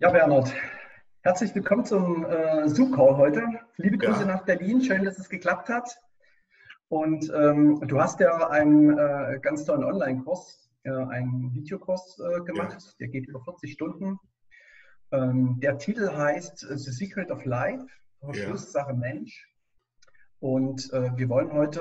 Ja, Bernhard, herzlich willkommen zum äh, Zoom-Call heute. Liebe Grüße ja. nach Berlin, schön, dass es geklappt hat. Und ähm, du hast ja einen äh, ganz tollen Online-Kurs, äh, einen Videokurs äh, gemacht, ja. der geht über 40 Stunden. Ähm, der Titel heißt The Secret of Life, Verschlusssache ja. Mensch. Und äh, wir wollen heute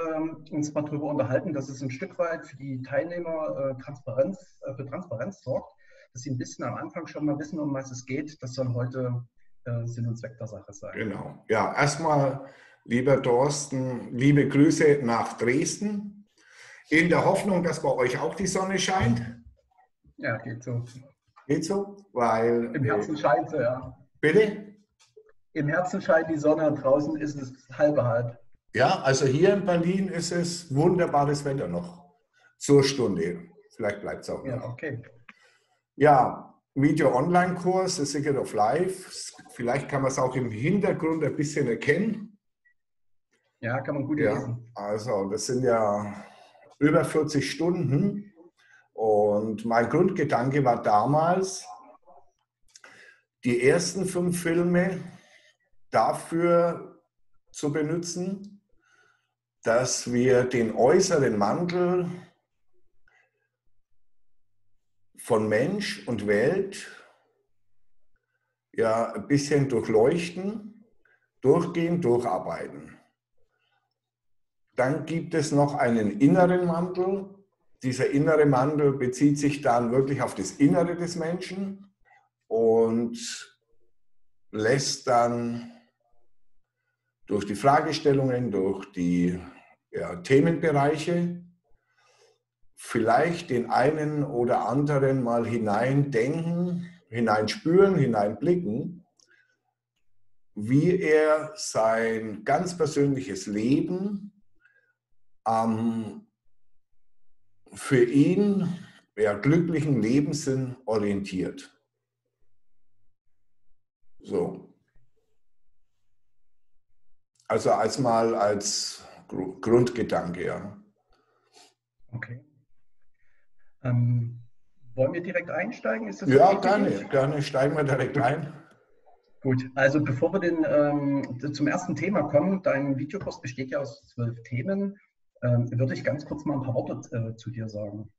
uns mal darüber unterhalten, dass es ein Stück weit für die Teilnehmer äh, Transparenz, für Transparenz sorgt dass Sie ein bisschen am Anfang schon mal wissen, um was es geht. Das soll heute äh, Sinn und Zweck der Sache sein. Genau. Ja, erstmal, lieber Thorsten, liebe Grüße nach Dresden. In der Hoffnung, dass bei euch auch die Sonne scheint. Ja, geht so. Geht so? Weil. Im Herzen scheint sie, ja. Bitte? Im Herzen scheint die Sonne und draußen ist es halbe halb. Ja, also hier in Berlin ist es wunderbares Wetter noch. Zur Stunde. Vielleicht bleibt es auch. Ja, noch. okay. Ja, Video-Online-Kurs, The Secret of Life. Vielleicht kann man es auch im Hintergrund ein bisschen erkennen. Ja, kann man gut ja, lesen. Also, das sind ja über 40 Stunden. Und mein Grundgedanke war damals, die ersten fünf Filme dafür zu benutzen, dass wir den äußeren Mantel von Mensch und Welt ja ein bisschen durchleuchten, durchgehen, durcharbeiten. Dann gibt es noch einen inneren Mantel. Dieser innere Mantel bezieht sich dann wirklich auf das Innere des Menschen und lässt dann durch die Fragestellungen, durch die ja, Themenbereiche vielleicht den einen oder anderen mal hineindenken, hineinspüren, hineinblicken, wie er sein ganz persönliches Leben am für ihn ja, glücklichen Lebenssinn orientiert. So. Also als mal als Grundgedanke, ja. Okay. Ähm, wollen wir direkt einsteigen? ja, gerne, gerne. Steigen wir direkt ein. Gut, also bevor wir den, ähm, zum ersten Thema kommen, dein Videokurs besteht ja aus zwölf Themen, ähm, würde ich ganz kurz mal ein paar Worte äh, zu dir sagen.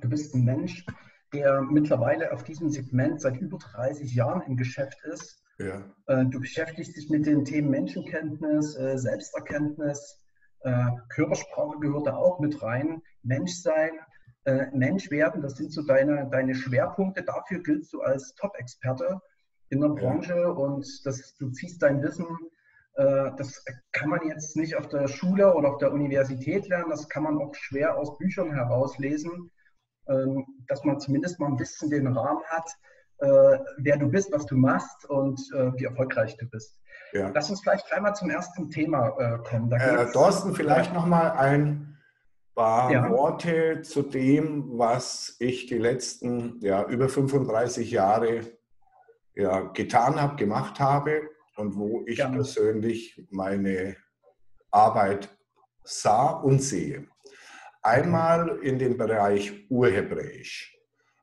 Du bist ein Mensch, der mittlerweile auf diesem Segment seit über 30 Jahren im Geschäft ist. Ja. Äh, du beschäftigst dich mit den Themen Menschenkenntnis, äh, Selbsterkenntnis, äh, Körpersprache gehört da auch mit rein, Menschsein, äh, Mensch werden. Das sind so deine, deine Schwerpunkte. Dafür giltst du als Top-Experte in der Branche ja. und das, du ziehst dein Wissen. Äh, das kann man jetzt nicht auf der Schule oder auf der Universität lernen. Das kann man auch schwer aus Büchern herauslesen, ähm, dass man zumindest mal ein bisschen den Rahmen hat, äh, wer du bist, was du machst und wie erfolgreich du bist. Ja. Lass uns vielleicht gleich mal zum ersten Thema kommen. Da Thorsten, vielleicht nochmal ein paar ja. Worte zu dem, was ich die letzten ja, über 35 Jahre ja, getan habe, gemacht habe und wo ich Gerne. persönlich meine Arbeit sah und sehe. Einmal in den Bereich Urhebräisch,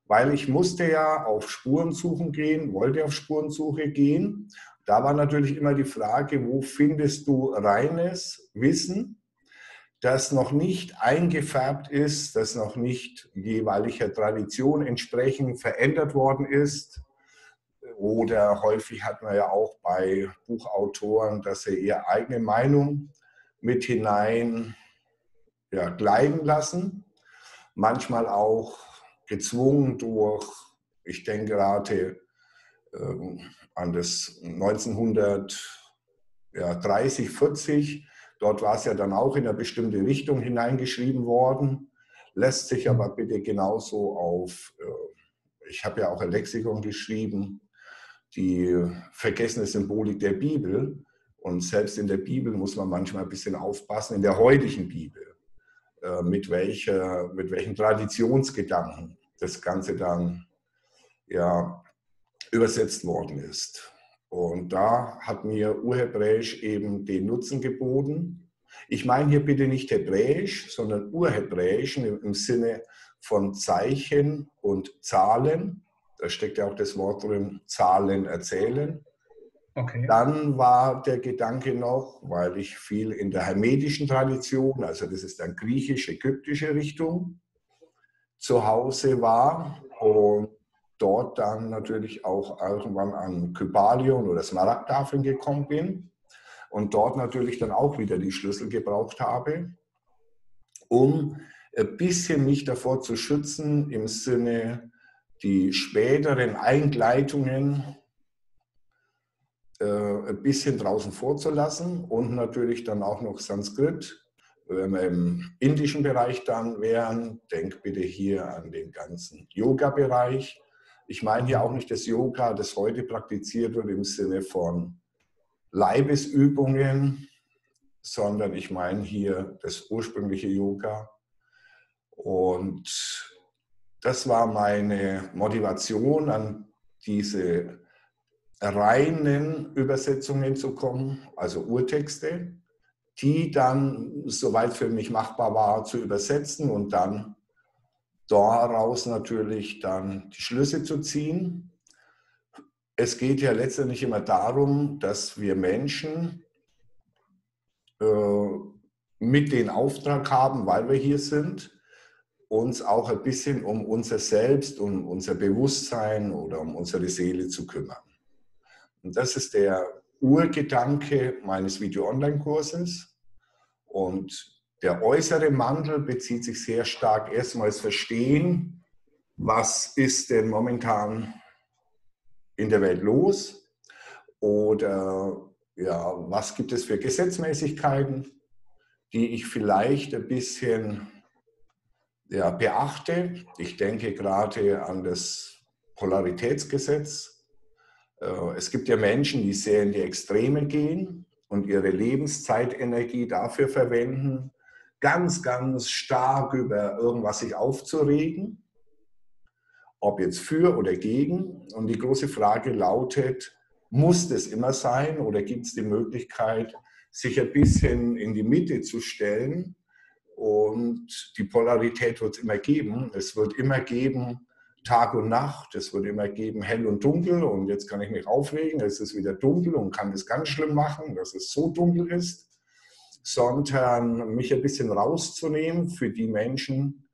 weil ich musste ja auf Spurensuchen gehen, wollte auf Spurensuche gehen. Da war natürlich immer die Frage, wo findest du reines Wissen das noch nicht eingefärbt ist, das noch nicht jeweiliger Tradition entsprechend verändert worden ist. Oder häufig hat man ja auch bei Buchautoren, dass sie ihre eigene Meinung mit hinein ja, gleiten lassen. Manchmal auch gezwungen durch, ich denke gerade äh, an das 1930, 40, Dort war es ja dann auch in eine bestimmte Richtung hineingeschrieben worden, lässt sich aber bitte genauso auf, äh, ich habe ja auch ein Lexikon geschrieben, die vergessene Symbolik der Bibel. Und selbst in der Bibel muss man manchmal ein bisschen aufpassen, in der heutigen Bibel, äh, mit, welcher, mit welchen Traditionsgedanken das Ganze dann ja, übersetzt worden ist. Und da hat mir Urhebräisch eben den Nutzen geboten. Ich meine hier bitte nicht Hebräisch, sondern Urhebräisch im Sinne von Zeichen und Zahlen. Da steckt ja auch das Wort drin, Zahlen erzählen. Okay. Dann war der Gedanke noch, weil ich viel in der hermetischen Tradition, also das ist dann griechisch-ägyptische Richtung, zu Hause war und dort dann natürlich auch irgendwann an Kybalion oder Smaragdtafeln gekommen bin und dort natürlich dann auch wieder die Schlüssel gebraucht habe, um ein bisschen mich davor zu schützen im Sinne, die späteren Eingleitungen äh, ein bisschen draußen vorzulassen und natürlich dann auch noch Sanskrit. Wenn wir im indischen Bereich dann wären, denk bitte hier an den ganzen Yoga-Bereich. Ich meine hier auch nicht das Yoga, das heute praktiziert wird im Sinne von Leibesübungen, sondern ich meine hier das ursprüngliche Yoga. Und das war meine Motivation, an diese reinen Übersetzungen zu kommen, also Urtexte, die dann, soweit für mich machbar war, zu übersetzen und dann daraus natürlich dann die Schlüsse zu ziehen. Es geht ja letztendlich immer darum, dass wir Menschen äh, mit den Auftrag haben, weil wir hier sind, uns auch ein bisschen um unser Selbst, um unser Bewusstsein oder um unsere Seele zu kümmern. Und das ist der Urgedanke meines Video-Online-Kurses. Und der äußere Mandel bezieht sich sehr stark erstmals verstehen, was ist denn momentan in der Welt los? Oder ja, was gibt es für Gesetzmäßigkeiten, die ich vielleicht ein bisschen ja, beachte. Ich denke gerade an das Polaritätsgesetz, äh, es gibt ja Menschen, die sehr in die Extreme gehen und ihre Lebenszeitenergie dafür verwenden, ganz, ganz stark über irgendwas sich aufzuregen, ob jetzt für oder gegen. Und die große Frage lautet, muss das immer sein oder gibt es die Möglichkeit, sich ein bisschen in die Mitte zu stellen? Und die Polarität wird es immer geben. Es wird immer geben, Tag und Nacht. Es wird immer geben hell und dunkel und jetzt kann ich mich aufregen, es ist wieder dunkel und kann es ganz schlimm machen, dass es so dunkel ist, sondern mich ein bisschen rauszunehmen für die Menschen,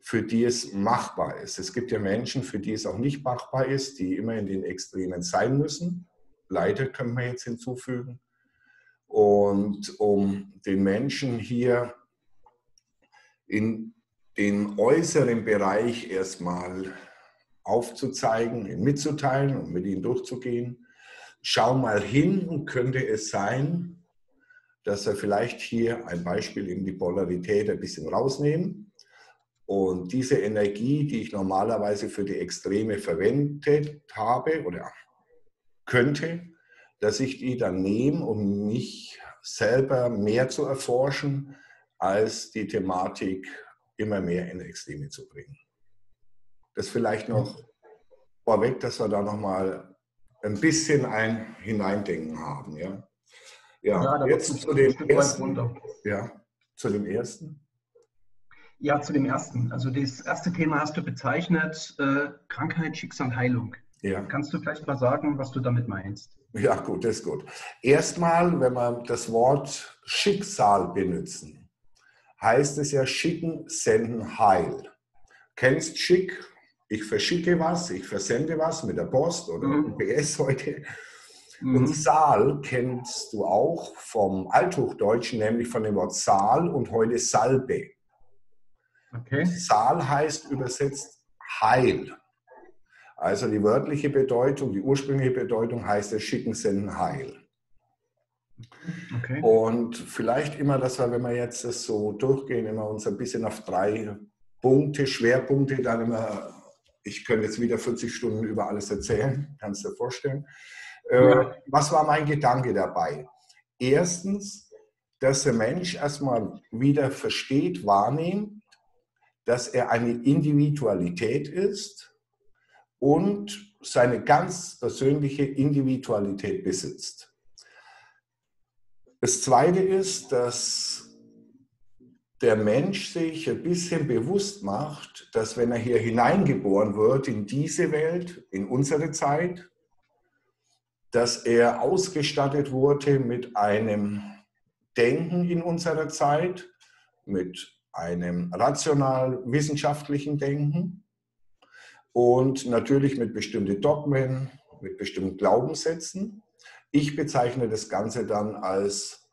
für die es machbar ist. Es gibt ja Menschen, für die es auch nicht machbar ist, die immer in den Extremen sein müssen. Leider können wir jetzt hinzufügen. Und um den Menschen hier in den äußeren Bereich erstmal aufzuzeigen, mitzuteilen und mit ihnen durchzugehen. Schau mal hin, könnte es sein, dass wir vielleicht hier ein Beispiel in die Polarität ein bisschen rausnehmen und diese Energie, die ich normalerweise für die Extreme verwendet habe oder könnte, dass ich die dann nehme, um mich selber mehr zu erforschen als die Thematik immer mehr in Extreme zu bringen. Das vielleicht noch vorweg, dass wir da nochmal ein bisschen ein Hineindenken haben. Ja, ja, ja jetzt zu dem, ersten, ja, zu dem ersten. Ja, zu dem ersten. Also das erste Thema hast du bezeichnet, äh, Krankheit, Schicksal, Heilung. Ja. Kannst du vielleicht mal sagen, was du damit meinst? Ja, gut, das ist gut. Erstmal, wenn wir das Wort Schicksal benutzen, heißt es ja schicken, senden, heil. Kennst schick? Ich verschicke was, ich versende was mit der Post oder mhm. UPS heute. Mhm. Und Saal kennst du auch vom Althochdeutschen, nämlich von dem Wort Saal und heute Salbe. Okay. Saal heißt übersetzt Heil. Also die wörtliche Bedeutung, die ursprüngliche Bedeutung heißt es schicken, senden, heil. Okay. Und vielleicht immer, dass wir, wenn wir jetzt das so durchgehen, immer uns ein bisschen auf drei Punkte, Schwerpunkte, dann immer, ich könnte jetzt wieder 40 Stunden über alles erzählen, kannst du dir vorstellen. Äh, ja. was war mein Gedanke dabei? Erstens, dass der Mensch erstmal wieder versteht, wahrnimmt, dass er eine Individualität ist und seine ganz persönliche Individualität besitzt. Das Zweite ist, dass der Mensch sich ein bisschen bewusst macht, dass wenn er hier hineingeboren wird in diese Welt, in unsere Zeit, dass er ausgestattet wurde mit einem Denken in unserer Zeit, mit einem rational-wissenschaftlichen Denken und natürlich mit bestimmten Dogmen, mit bestimmten Glaubenssätzen. Ich bezeichne das Ganze dann als,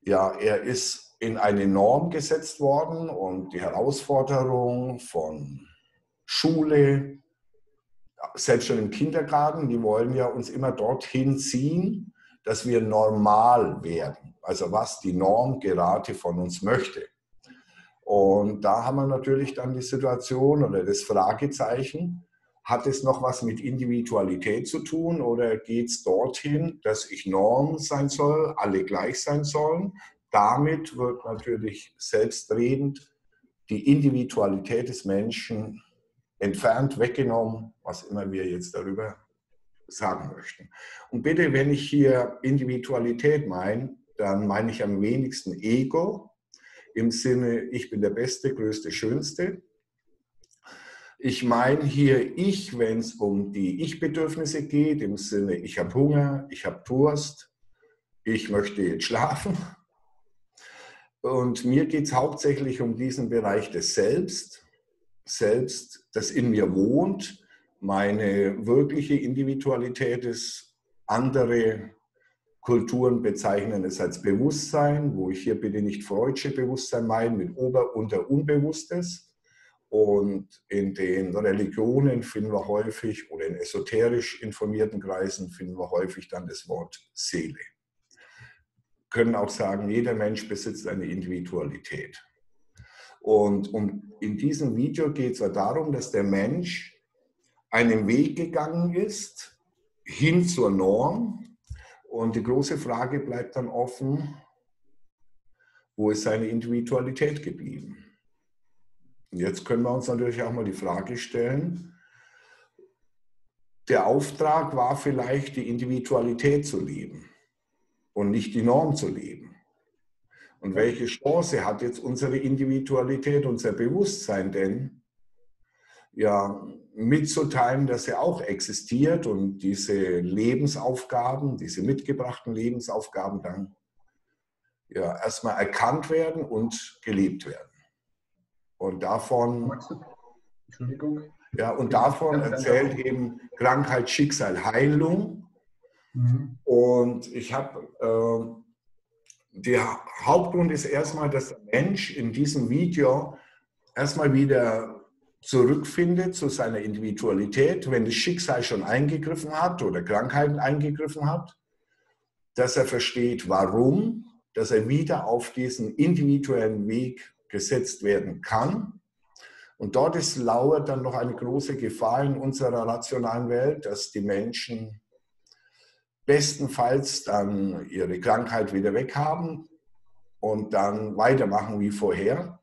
ja, er ist in eine Norm gesetzt worden und die Herausforderung von Schule, selbst schon im Kindergarten, die wollen ja uns immer dorthin ziehen, dass wir normal werden. Also was die Norm gerade von uns möchte. Und da haben wir natürlich dann die Situation oder das Fragezeichen, hat es noch was mit Individualität zu tun oder geht es dorthin, dass ich Norm sein soll, alle gleich sein sollen? Damit wird natürlich selbstredend die Individualität des Menschen entfernt, weggenommen, was immer wir jetzt darüber sagen möchten. Und bitte, wenn ich hier Individualität meine, dann meine ich am wenigsten Ego im Sinne, ich bin der Beste, Größte, Schönste. Ich meine hier ich, wenn es um die Ich-Bedürfnisse geht, im Sinne, ich habe Hunger, ich habe Durst, ich möchte jetzt schlafen. Und mir geht es hauptsächlich um diesen Bereich des Selbst, Selbst, das in mir wohnt, meine wirkliche Individualität ist, andere Kulturen bezeichnen es als Bewusstsein, wo ich hier bitte nicht freudsche Bewusstsein meine mit Ober- und Unbewusstes. Und in den Religionen finden wir häufig, oder in esoterisch informierten Kreisen finden wir häufig dann das Wort Seele. Können auch sagen, jeder Mensch besitzt eine Individualität. Und um, in diesem Video geht es darum, dass der Mensch einen Weg gegangen ist hin zur Norm. Und die große Frage bleibt dann offen, wo ist seine Individualität geblieben? Und jetzt können wir uns natürlich auch mal die Frage stellen, der Auftrag war vielleicht die Individualität zu leben und nicht die Norm zu leben. Und welche Chance hat jetzt unsere Individualität, unser Bewusstsein denn, ja, mitzuteilen, dass er auch existiert und diese Lebensaufgaben, diese mitgebrachten Lebensaufgaben dann ja, erstmal erkannt werden und gelebt werden. Und davon. Ja, und davon erzählt eben Krankheit, Schicksal, Heilung. Mhm. Und ich habe, äh, der Hauptgrund ist erstmal, dass der Mensch in diesem Video erstmal wieder zurückfindet zu seiner Individualität, wenn das Schicksal schon eingegriffen hat oder Krankheiten eingegriffen hat, dass er versteht, warum, dass er wieder auf diesen individuellen Weg gesetzt werden kann. Und dort ist, lauert dann noch eine große Gefahr in unserer rationalen Welt, dass die Menschen bestenfalls dann ihre Krankheit wieder weghaben und dann weitermachen wie vorher.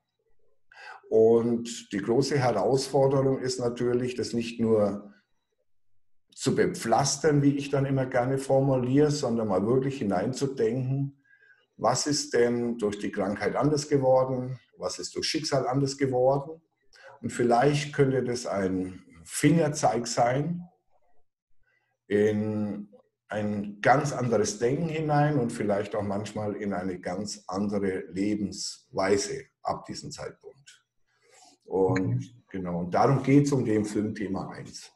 Und die große Herausforderung ist natürlich, das nicht nur zu bepflastern, wie ich dann immer gerne formuliere, sondern mal wirklich hineinzudenken, was ist denn durch die Krankheit anders geworden, was ist durch Schicksal anders geworden. Und vielleicht könnte das ein Fingerzeig sein in ein ganz anderes Denken hinein und vielleicht auch manchmal in eine ganz andere Lebensweise ab diesem Zeitpunkt. Und genau, und darum geht es um den Film Thema 1.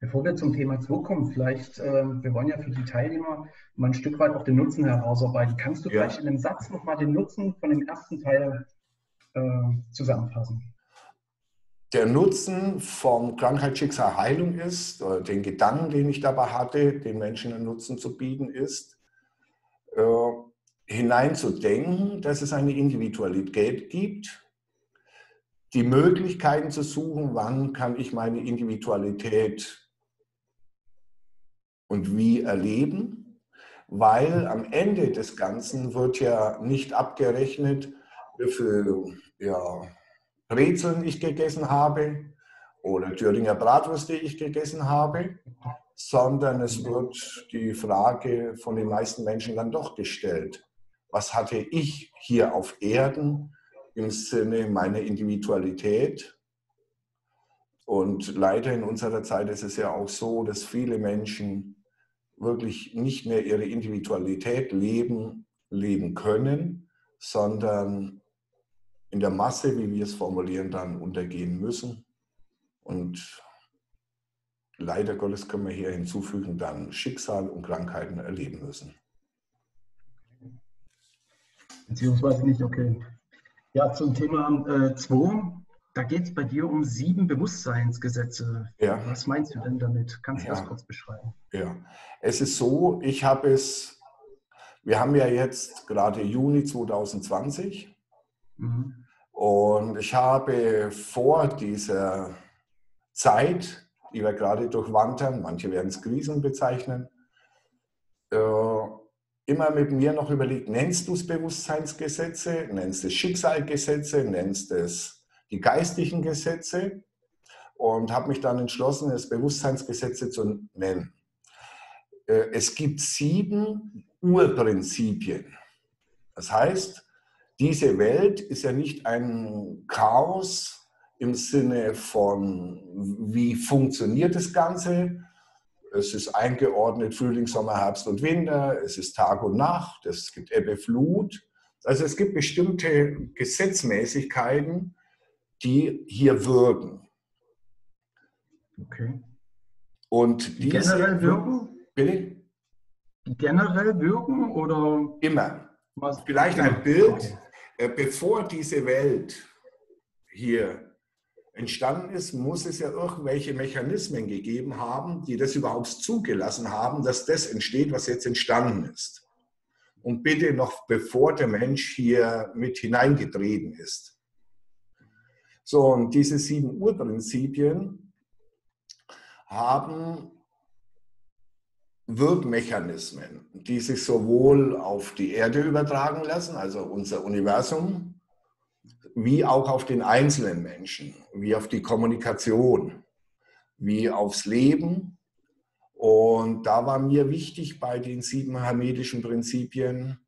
Bevor wir zum Thema 2 kommen, vielleicht, äh, wir wollen ja für die Teilnehmer mal ein Stück weit auch den Nutzen herausarbeiten. Kannst du ja. vielleicht in einem Satz nochmal den Nutzen von dem ersten Teil äh, zusammenfassen? Der Nutzen vom Krankheitsschicksal Heilung ist, oder den Gedanken, den ich dabei hatte, den Menschen einen Nutzen zu bieten, ist, äh, hineinzudenken, dass es eine Individualität gibt, die Möglichkeiten zu suchen, wann kann ich meine Individualität und wie erleben, weil am Ende des Ganzen wird ja nicht abgerechnet, wie viel ja, Brezeln ich gegessen habe oder Thüringer Bratwürste ich gegessen habe, sondern es wird die Frage von den meisten Menschen dann doch gestellt, was hatte ich hier auf Erden im Sinne meiner Individualität. Und leider in unserer Zeit ist es ja auch so, dass viele Menschen wirklich nicht mehr ihre Individualität leben, leben können, sondern in der Masse, wie wir es formulieren, dann untergehen müssen. Und leider Gottes können wir hier hinzufügen, dann Schicksal und Krankheiten erleben müssen. Beziehungsweise nicht, okay. Ja, zum Thema 2, äh, da geht es bei dir um sieben Bewusstseinsgesetze. Ja. Was meinst du denn damit? Kannst du ja. das kurz beschreiben? Ja, es ist so, ich habe es, wir haben ja jetzt gerade Juni 2020 mhm. Und ich habe vor dieser Zeit, die wir gerade durchwandern, manche werden es Krisen bezeichnen, äh, immer mit mir noch überlegt, nennst du es Bewusstseinsgesetze, nennst es Schicksalgesetze, nennst es die geistlichen Gesetze und habe mich dann entschlossen, es Bewusstseinsgesetze zu nennen. Äh, es gibt sieben Urprinzipien. Das heißt, diese Welt ist ja nicht ein Chaos im Sinne von, wie funktioniert das Ganze, es ist eingeordnet Frühling, Sommer, Herbst und Winter. Es ist Tag und Nacht. Es gibt Ebbe, Flut. Also es gibt bestimmte Gesetzmäßigkeiten, die hier wirken. Okay. Und diese, generell wirken? Bitte? Generell wirken oder? Immer. Was? Vielleicht ein Bild, okay. Äh, bevor diese Welt hier entstanden ist, muss es ja irgendwelche Mechanismen gegeben haben, die das überhaupt zugelassen haben, dass das entsteht, was jetzt entstanden ist. Und bitte noch bevor der Mensch hier mit hineingetreten ist. So, und diese sieben Urprinzipien haben Wirkmechanismen, die sich sowohl auf die Erde übertragen lassen, also unser Universum, wie auch auf den einzelnen Menschen, wie auf die Kommunikation, wie aufs Leben. Und da war mir wichtig bei den sieben hermetischen Prinzipien,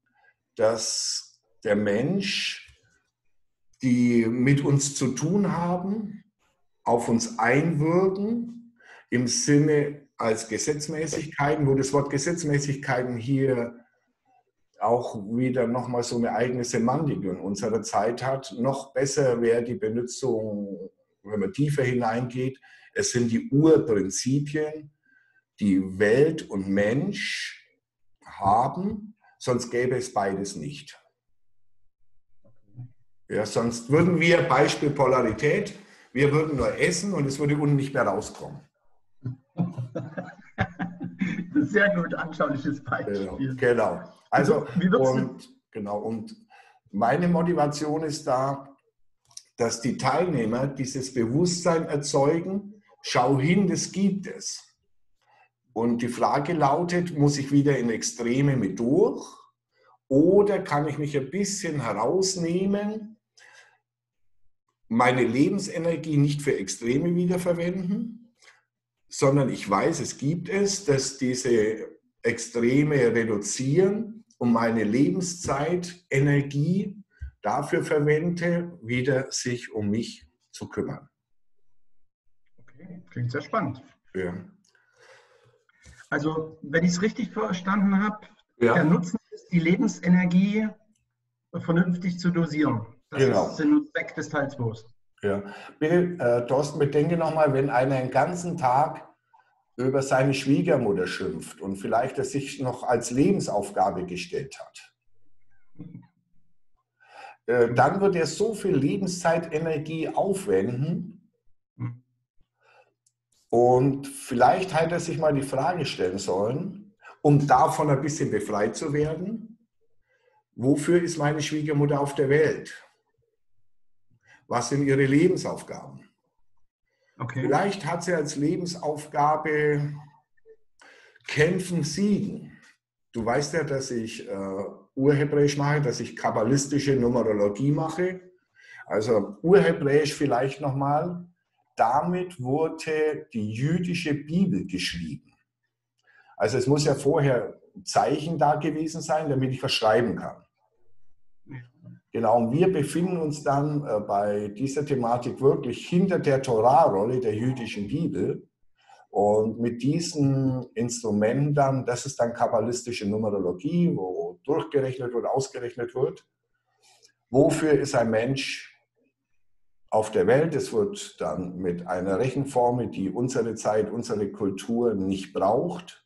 dass der Mensch, die mit uns zu tun haben, auf uns einwirken, im Sinne als Gesetzmäßigkeiten, wo das Wort Gesetzmäßigkeiten hier auch wieder nochmal so eine eigene Semantik in unserer Zeit hat. Noch besser wäre die Benutzung, wenn man tiefer hineingeht, es sind die Urprinzipien, die Welt und Mensch haben, sonst gäbe es beides nicht. Ja, sonst würden wir, Beispiel Polarität, wir würden nur essen und es würde unten nicht mehr rauskommen. Sehr gut, anschauliches Beispiel. Genau. Also, und, genau, und meine Motivation ist da, dass die Teilnehmer dieses Bewusstsein erzeugen, schau hin, das gibt es. Und die Frage lautet, muss ich wieder in Extreme mit durch oder kann ich mich ein bisschen herausnehmen, meine Lebensenergie nicht für Extreme wiederverwenden, sondern ich weiß, es gibt es, dass diese Extreme reduzieren und meine Lebenszeit, Energie dafür verwende, wieder sich um mich zu kümmern. Okay, klingt sehr spannend. Ja. Also, wenn ich es richtig verstanden habe, ja. der Nutzen ist, die Lebensenergie vernünftig zu dosieren. Das genau. ist und Zweck des Teil 2. Ja. Bitte, äh, Thorsten, bedenke nochmal, wenn einer einen ganzen Tag über seine Schwiegermutter schimpft und vielleicht es sich noch als Lebensaufgabe gestellt hat, äh, dann wird er so viel Lebenszeit, Energie aufwenden und vielleicht hat er sich mal die Frage stellen sollen, um davon ein bisschen befreit zu werden, wofür ist meine Schwiegermutter auf der Welt? Was sind ihre Lebensaufgaben? Okay. Vielleicht hat sie als Lebensaufgabe Kämpfen, Siegen. Du weißt ja, dass ich äh, Urhebräisch mache, dass ich kabbalistische Numerologie mache. Also Urhebräisch vielleicht nochmal. Damit wurde die jüdische Bibel geschrieben. Also es muss ja vorher ein Zeichen da gewesen sein, damit ich was schreiben kann. Genau, und wir befinden uns dann äh, bei dieser Thematik wirklich hinter der Torah-Rolle der jüdischen Bibel. Und mit diesen Instrumenten dann, das ist dann kabbalistische Numerologie, wo durchgerechnet und ausgerechnet wird. Wofür ist ein Mensch auf der Welt? Es wird dann mit einer Rechenformel, die unsere Zeit, unsere Kultur nicht braucht,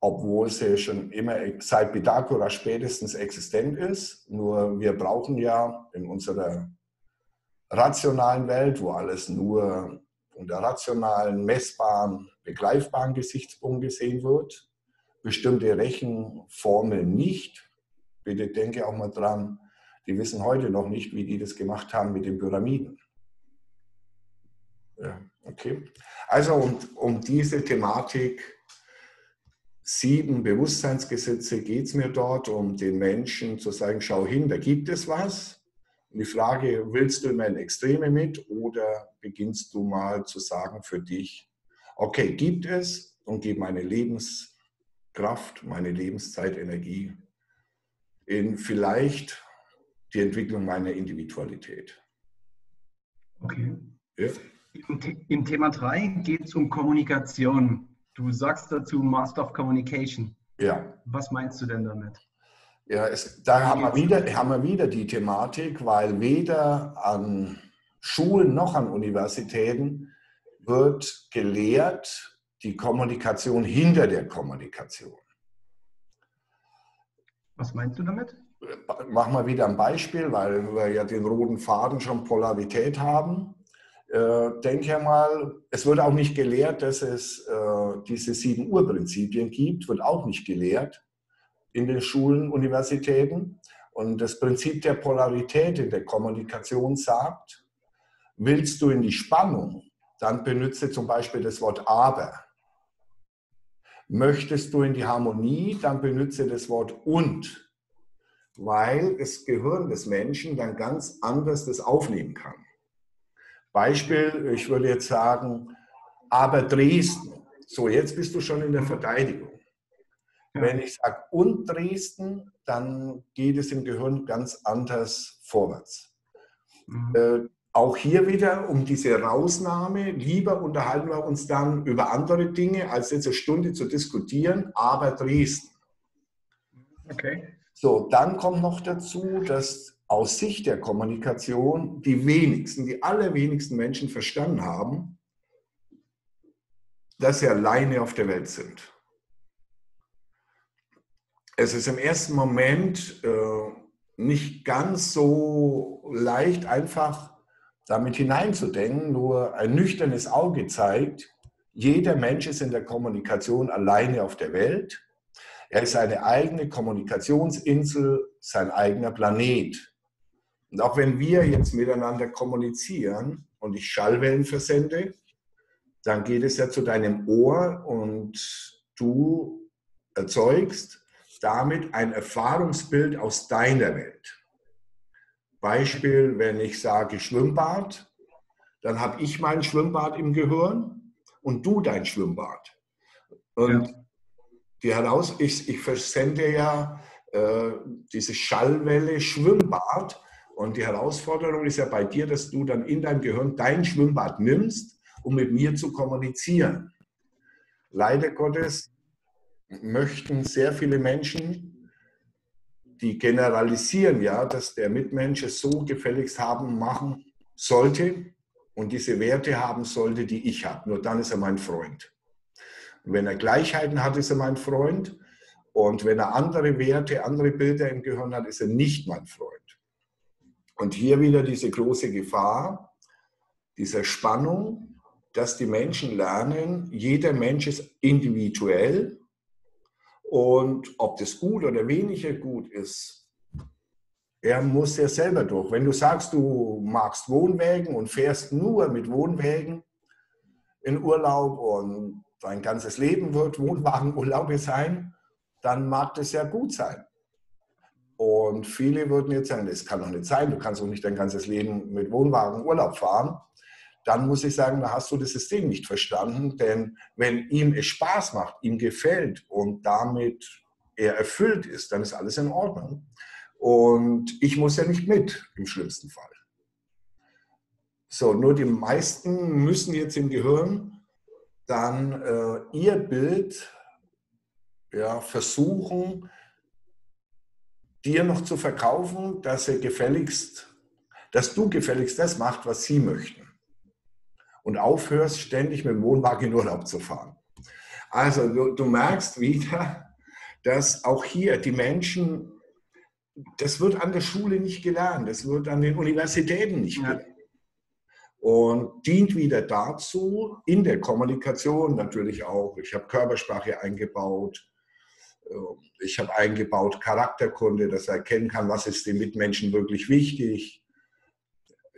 obwohl sie schon immer seit Pythagoras spätestens existent ist. Nur wir brauchen ja in unserer rationalen Welt, wo alles nur unter rationalen, messbaren, begreifbaren Gesichtspunkten gesehen wird, bestimmte Rechenformeln nicht. Bitte denke auch mal dran, die wissen heute noch nicht, wie die das gemacht haben mit den Pyramiden. Ja, okay. Also um, um diese Thematik sieben Bewusstseinsgesetze geht es mir dort, um den Menschen zu sagen, schau hin, da gibt es was. Und die Frage, willst du immer in Extreme mit oder beginnst du mal zu sagen für dich, okay, gibt es und gebe meine Lebenskraft, meine Lebenszeit, Energie in vielleicht die Entwicklung meiner Individualität. Okay. Ja. Im, Im Thema 3 geht es um Kommunikation. Du sagst dazu Master of Communication. Ja. Was meinst du denn damit? Ja, es, da haben wir, wieder, haben wir wieder die Thematik, weil weder an Schulen noch an Universitäten wird gelehrt die Kommunikation hinter der Kommunikation. Was meinst du damit? Mach mal wieder ein Beispiel, weil wir ja den roten Faden schon Polarität haben äh, denke mal, es wird auch nicht gelehrt, dass es äh, diese 7 Uhr Prinzipien gibt, wird auch nicht gelehrt in den Schulen, Universitäten. Und das Prinzip der Polarität in der Kommunikation sagt, willst du in die Spannung, dann benutze zum Beispiel das Wort aber. Möchtest du in die Harmonie, dann benutze das Wort und, weil das Gehirn des Menschen dann ganz anders das aufnehmen kann. Beispiel, ich würde jetzt sagen, aber Dresden. So, jetzt bist du schon in der Verteidigung. Ja. Wenn ich sage und Dresden, dann geht es im Gehirn ganz anders vorwärts. Mhm. Äh, auch hier wieder um diese Rausnahme. Lieber unterhalten wir uns dann über andere Dinge, als jetzt eine Stunde zu diskutieren, aber Dresden. Okay. So, dann kommt noch dazu, dass aus Sicht der Kommunikation die wenigsten, die allerwenigsten Menschen verstanden haben, dass sie alleine auf der Welt sind. Es ist im ersten Moment äh, nicht ganz so leicht, einfach damit hineinzudenken, nur ein nüchternes Auge zeigt, jeder Mensch ist in der Kommunikation alleine auf der Welt. Er ist eine eigene Kommunikationsinsel, sein eigener Planet. Und auch wenn wir jetzt miteinander kommunizieren und ich Schallwellen versende, dann geht es ja zu deinem Ohr und du erzeugst damit ein Erfahrungsbild aus deiner Welt. Beispiel, wenn ich sage Schwimmbad, dann habe ich mein Schwimmbad im Gehirn und du dein Schwimmbad. Und ja. die heraus, ich, ich versende ja äh, diese Schallwelle Schwimmbad und die Herausforderung ist ja bei dir, dass du dann in deinem Gehirn dein Schwimmbad nimmst, um mit mir zu kommunizieren. Leider Gottes möchten sehr viele Menschen, die generalisieren ja, dass der Mitmensch es so gefälligst haben, machen sollte und diese Werte haben sollte, die ich habe. Nur dann ist er mein Freund. Und wenn er Gleichheiten hat, ist er mein Freund. Und wenn er andere Werte, andere Bilder im Gehirn hat, ist er nicht mein Freund. Und hier wieder diese große Gefahr dieser Spannung, dass die Menschen lernen, jeder Mensch ist individuell und ob das gut oder weniger gut ist, er muss ja selber durch. Wenn du sagst, du magst Wohnwägen und fährst nur mit Wohnwägen in Urlaub und dein ganzes Leben wird Wohnwagenurlaub sein, dann mag das ja gut sein. Und viele würden jetzt sagen, das kann doch nicht sein, du kannst doch nicht dein ganzes Leben mit Wohnwagen Urlaub fahren. Dann muss ich sagen, da hast du das System nicht verstanden, denn wenn ihm es Spaß macht, ihm gefällt und damit er erfüllt ist, dann ist alles in Ordnung. Und ich muss ja nicht mit, im schlimmsten Fall. So, nur die meisten müssen jetzt im Gehirn dann äh, ihr Bild ja, versuchen, dir noch zu verkaufen, dass er gefälligst, dass du gefälligst das machst, was sie möchten. Und aufhörst, ständig mit dem Wohnwagen in Urlaub zu fahren. Also du, du merkst wieder, dass auch hier die Menschen, das wird an der Schule nicht gelernt, das wird an den Universitäten nicht ja. gelernt und dient wieder dazu, in der Kommunikation natürlich auch. Ich habe Körpersprache eingebaut. Äh, ich habe eingebaut Charakterkunde, dass er erkennen kann, was ist den Mitmenschen wirklich wichtig.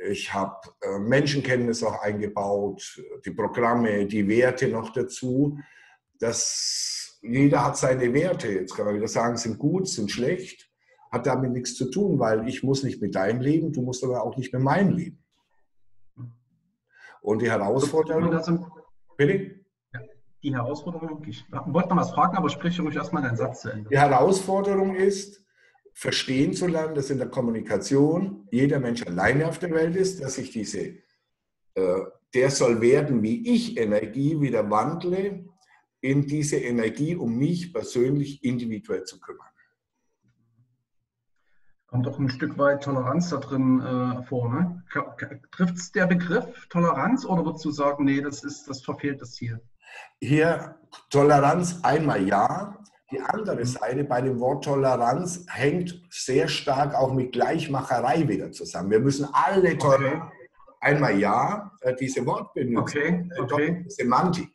Ich habe äh, Menschenkenntnis auch eingebaut, die Programme, die Werte noch dazu. Das, jeder hat seine Werte. Jetzt kann man wieder sagen, sind gut, sind schlecht. Hat damit nichts zu tun, weil ich muss nicht mit deinem Leben, du musst aber auch nicht mit meinem Leben. Und die Herausforderung. Bitte? Die Herausforderung, ich wollte noch was fragen, aber sprich ruhig erstmal deinen Satz zu Ende. Die Herausforderung ist, verstehen zu lernen, dass in der Kommunikation jeder Mensch alleine auf der Welt ist, dass ich diese, äh, der soll werden, wie ich Energie wieder wandle, in diese Energie, um mich persönlich individuell zu kümmern kommt auch ein Stück weit Toleranz da drin äh, vor. Ne? Trifft es der Begriff Toleranz oder würdest du sagen, nee, das ist, das verfehlt das Ziel? Hier Toleranz einmal ja. Die andere mhm. Seite bei dem Wort Toleranz hängt sehr stark auch mit Gleichmacherei wieder zusammen. Wir müssen alle okay. einmal ja äh, diese Wort benutzen. Okay. Äh, okay. Semantik.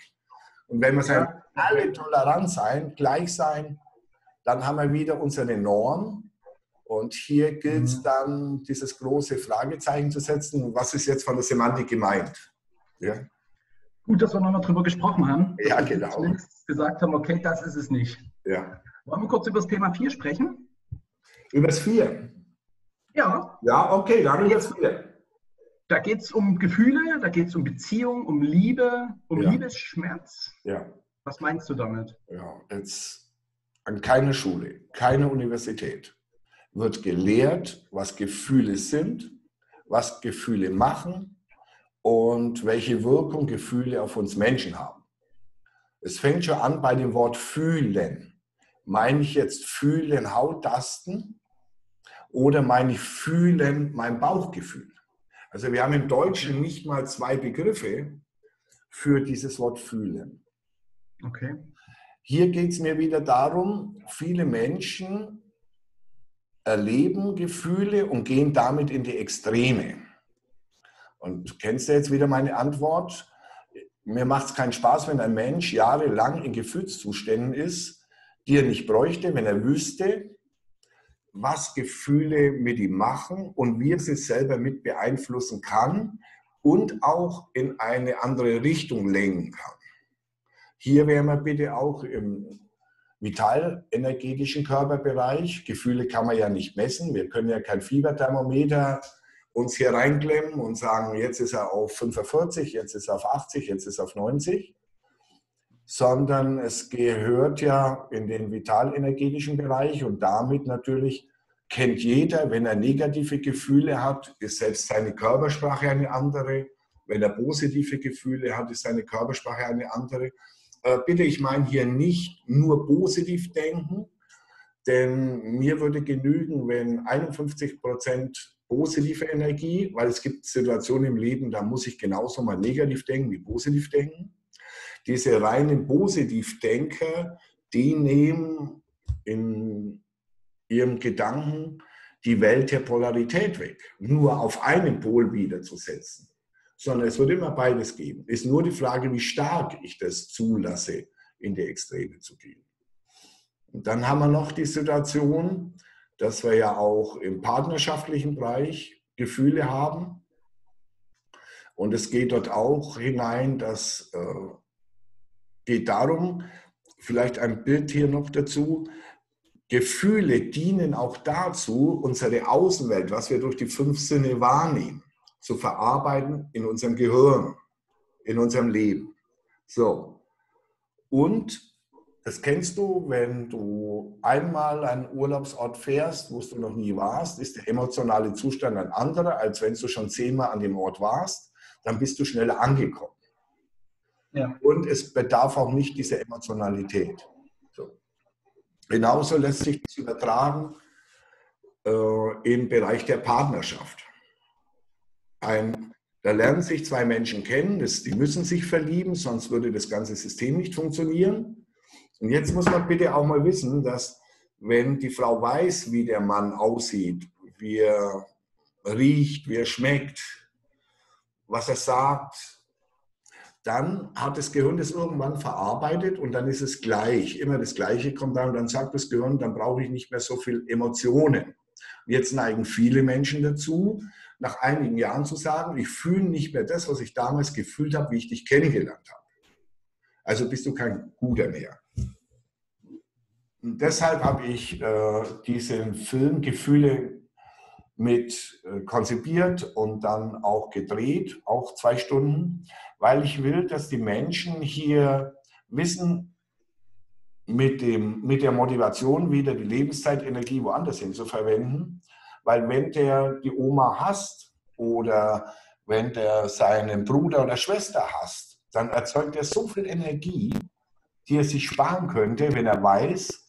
Und wenn wir sagen, alle tolerant sein, gleich sein, dann haben wir wieder unsere Norm, und hier gilt es mhm. dann, dieses große Fragezeichen zu setzen. Was ist jetzt von der Semantik gemeint? Ja. Gut, dass wir nochmal drüber gesprochen haben. Ja, genau. Zunächst gesagt haben, okay, das ist es nicht. Ja. Wollen wir kurz über das Thema 4 sprechen? Über das 4? Ja. Ja, okay, dann über das 4. Da geht es um Gefühle, da geht es um Beziehung, um Liebe, um ja. Liebesschmerz. Ja. Was meinst du damit? Ja, jetzt an keine Schule, keine Universität wird gelehrt, was Gefühle sind, was Gefühle machen und welche Wirkung Gefühle auf uns Menschen haben. Es fängt schon an bei dem Wort fühlen. Meine ich jetzt fühlen Hauttasten oder meine ich fühlen mein Bauchgefühl? Also wir haben im Deutschen nicht mal zwei Begriffe für dieses Wort fühlen. Okay. Hier geht es mir wieder darum, viele Menschen erleben Gefühle und gehen damit in die Extreme. Und kennst du jetzt wieder meine Antwort? Mir macht es keinen Spaß, wenn ein Mensch jahrelang in Gefühlszuständen ist, die er nicht bräuchte, wenn er wüsste, was Gefühle mit ihm machen und wie er sie selber mit beeinflussen kann und auch in eine andere Richtung lenken kann. Hier wären wir bitte auch im vitalenergetischen Körperbereich. Gefühle kann man ja nicht messen. Wir können ja kein Fieberthermometer uns hier reinklemmen und sagen, jetzt ist er auf 45, jetzt ist er auf 80, jetzt ist er auf 90, sondern es gehört ja in den vitalenergetischen Bereich und damit natürlich kennt jeder, wenn er negative Gefühle hat, ist selbst seine Körpersprache eine andere. Wenn er positive Gefühle hat, ist seine Körpersprache eine andere. Äh, bitte, ich meine hier nicht nur positiv denken, denn mir würde genügen, wenn 51 Prozent positive Energie, weil es gibt Situationen im Leben, da muss ich genauso mal negativ denken wie positiv denken. Diese reinen Positivdenker, die nehmen in ihrem Gedanken die Welt der Polarität weg, nur auf einen Pol wiederzusetzen sondern es wird immer beides geben. Ist nur die Frage, wie stark ich das zulasse, in die Extreme zu gehen. Und dann haben wir noch die Situation, dass wir ja auch im partnerschaftlichen Bereich Gefühle haben. Und es geht dort auch hinein, das äh, geht darum, vielleicht ein Bild hier noch dazu, Gefühle dienen auch dazu, unsere Außenwelt, was wir durch die fünf Sinne wahrnehmen, zu verarbeiten in unserem Gehirn, in unserem Leben. So. Und Das kennst du, wenn du einmal einen Urlaubsort fährst, wo du noch nie warst, ist der emotionale Zustand ein anderer, als wenn du schon zehnmal an dem Ort warst. Dann bist du schneller angekommen. Ja. Und es bedarf auch nicht dieser Emotionalität. So. Genauso lässt sich das übertragen äh, im Bereich der Partnerschaft. Ein, da lernen sich zwei Menschen kennen, das, die müssen sich verlieben, sonst würde das ganze System nicht funktionieren. Und jetzt muss man bitte auch mal wissen, dass wenn die Frau weiß, wie der Mann aussieht, wie er riecht, wie er schmeckt, was er sagt, dann hat das Gehirn das irgendwann verarbeitet und dann ist es gleich. Immer das Gleiche kommt dann und dann sagt das Gehirn, dann brauche ich nicht mehr so viel Emotionen. Jetzt neigen viele Menschen dazu, nach einigen Jahren zu sagen, ich fühle nicht mehr das, was ich damals gefühlt habe, wie ich dich kennengelernt habe. Also bist du kein guter mehr. Und deshalb habe ich äh, diesen Film Gefühle mit äh, konzipiert und dann auch gedreht, auch zwei Stunden, weil ich will, dass die Menschen hier wissen, mit, dem, mit der Motivation wieder die Lebenszeitenergie woanders hin zu verwenden. Weil wenn der die Oma hasst oder wenn der seinen Bruder oder Schwester hasst, dann erzeugt er so viel Energie, die er sich sparen könnte, wenn er weiß,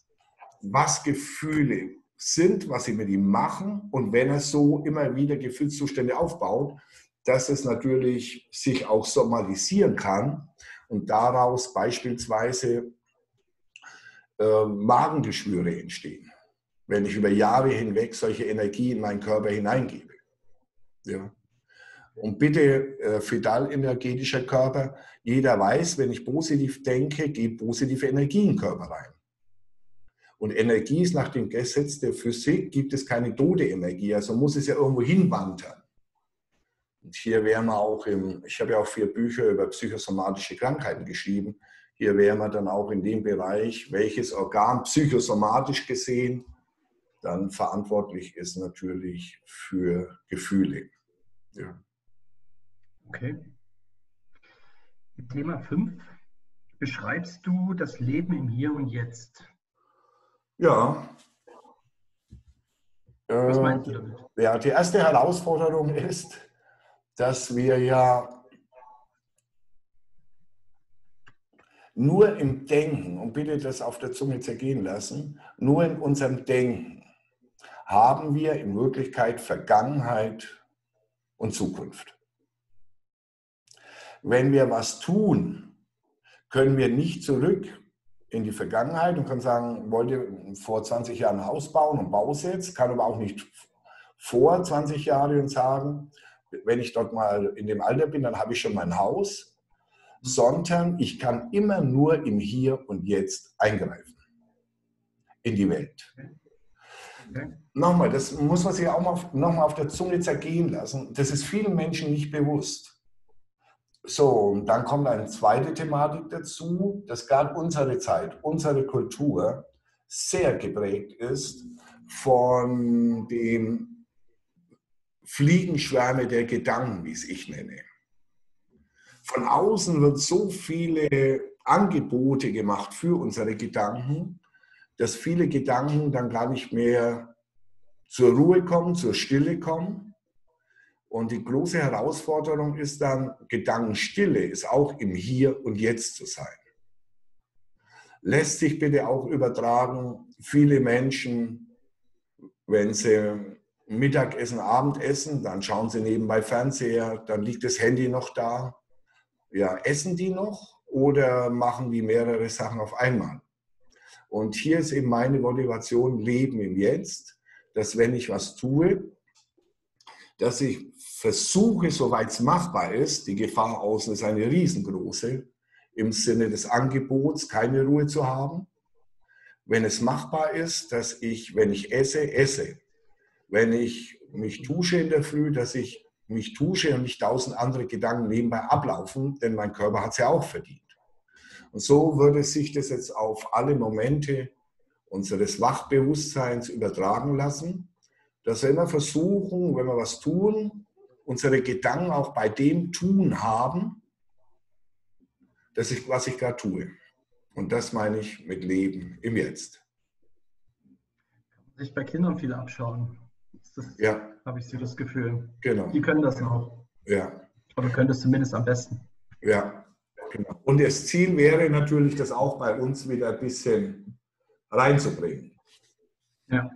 was Gefühle sind, was sie mit ihm machen und wenn er so immer wieder Gefühlszustände aufbaut, dass es natürlich sich auch somalisieren kann und daraus beispielsweise äh, Magengeschwüre entstehen, wenn ich über Jahre hinweg solche Energie in meinen Körper hineingebe. Ja. Und bitte, äh, fetalennergetischer Körper, jeder weiß, wenn ich positiv denke, geht positive Energie in den Körper rein. Und Energie ist nach dem Gesetz der Physik, gibt es keine tote Energie, also muss es ja irgendwo hinwandern. Und hier wären wir auch im, ich habe ja auch vier Bücher über psychosomatische Krankheiten geschrieben. Hier wären wir dann auch in dem Bereich, welches Organ psychosomatisch gesehen dann verantwortlich ist natürlich für Gefühle. Ja. Okay. Thema 5. Beschreibst du das Leben im Hier und Jetzt? Ja. Was meinst du damit? Ja, die erste Herausforderung ist, dass wir ja nur im Denken, und bitte das auf der Zunge zergehen lassen, nur in unserem Denken haben wir in Wirklichkeit Vergangenheit und Zukunft. Wenn wir was tun, können wir nicht zurück in die Vergangenheit und können sagen, wollte vor 20 Jahren ein Haus bauen und baue es jetzt, kann aber auch nicht vor 20 Jahren sagen, wenn ich dort mal in dem Alter bin, dann habe ich schon mein Haus sondern ich kann immer nur im Hier und Jetzt eingreifen in die Welt. Okay. Nochmal, das muss man sich auch mal, nochmal auf der Zunge zergehen lassen. Das ist vielen Menschen nicht bewusst. So, und dann kommt eine zweite Thematik dazu, dass gerade unsere Zeit, unsere Kultur sehr geprägt ist von dem Fliegenschwärme der Gedanken, wie es ich nenne von außen wird so viele Angebote gemacht für unsere Gedanken, dass viele Gedanken dann gar nicht mehr zur Ruhe kommen, zur Stille kommen. Und die große Herausforderung ist dann, Gedankenstille ist auch im Hier und Jetzt zu sein. Lässt sich bitte auch übertragen, viele Menschen, wenn sie Mittagessen, Abendessen, dann schauen sie nebenbei Fernseher, dann liegt das Handy noch da ja, essen die noch oder machen die mehrere Sachen auf einmal? Und hier ist eben meine Motivation, Leben im Jetzt, dass wenn ich was tue, dass ich versuche, soweit es machbar ist, die Gefahr außen ist eine riesengroße, im Sinne des Angebots keine Ruhe zu haben. Wenn es machbar ist, dass ich, wenn ich esse, esse. Wenn ich mich dusche in der Früh, dass ich mich dusche und nicht tausend andere Gedanken nebenbei ablaufen, denn mein Körper hat es ja auch verdient. Und so würde sich das jetzt auf alle Momente unseres Wachbewusstseins übertragen lassen, dass wir immer versuchen, wenn wir was tun, unsere Gedanken auch bei dem Tun haben, dass ich, was ich gerade tue. Und das meine ich mit Leben im Jetzt. Kann man sich bei Kindern viel abschauen. Das ja. Habe ich so das Gefühl. Genau. Die können das noch. Ja. Oder können das zumindest am besten. Ja, genau. Und das Ziel wäre natürlich, das auch bei uns wieder ein bisschen reinzubringen. Ja.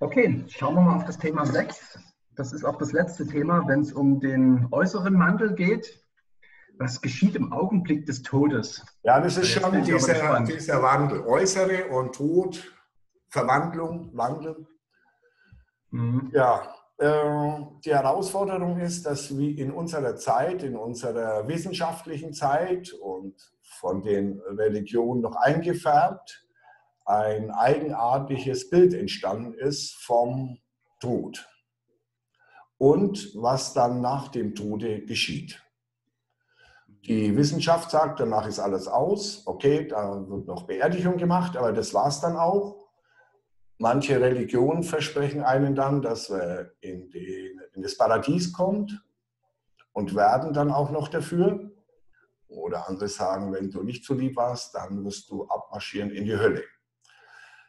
Okay, schauen wir mal auf das Thema 6. Das ist auch das letzte Thema, wenn es um den äußeren Mantel geht. Was geschieht im Augenblick des Todes? Ja, das ist schon dieser, dieser Wandel. Äußere und Tod, Verwandlung, Wandel. Mhm. Ja, äh, die Herausforderung ist, dass wir in unserer Zeit, in unserer wissenschaftlichen Zeit und von den Religionen noch eingefärbt, ein eigenartiges Bild entstanden ist vom Tod und was dann nach dem Tode geschieht. Die Wissenschaft sagt, danach ist alles aus, okay, da wird noch Beerdigung gemacht, aber das war es dann auch. Manche Religionen versprechen einen dann, dass er in, den, in das Paradies kommt und werden dann auch noch dafür. Oder andere sagen, wenn du nicht so lieb warst, dann wirst du abmarschieren in die Hölle.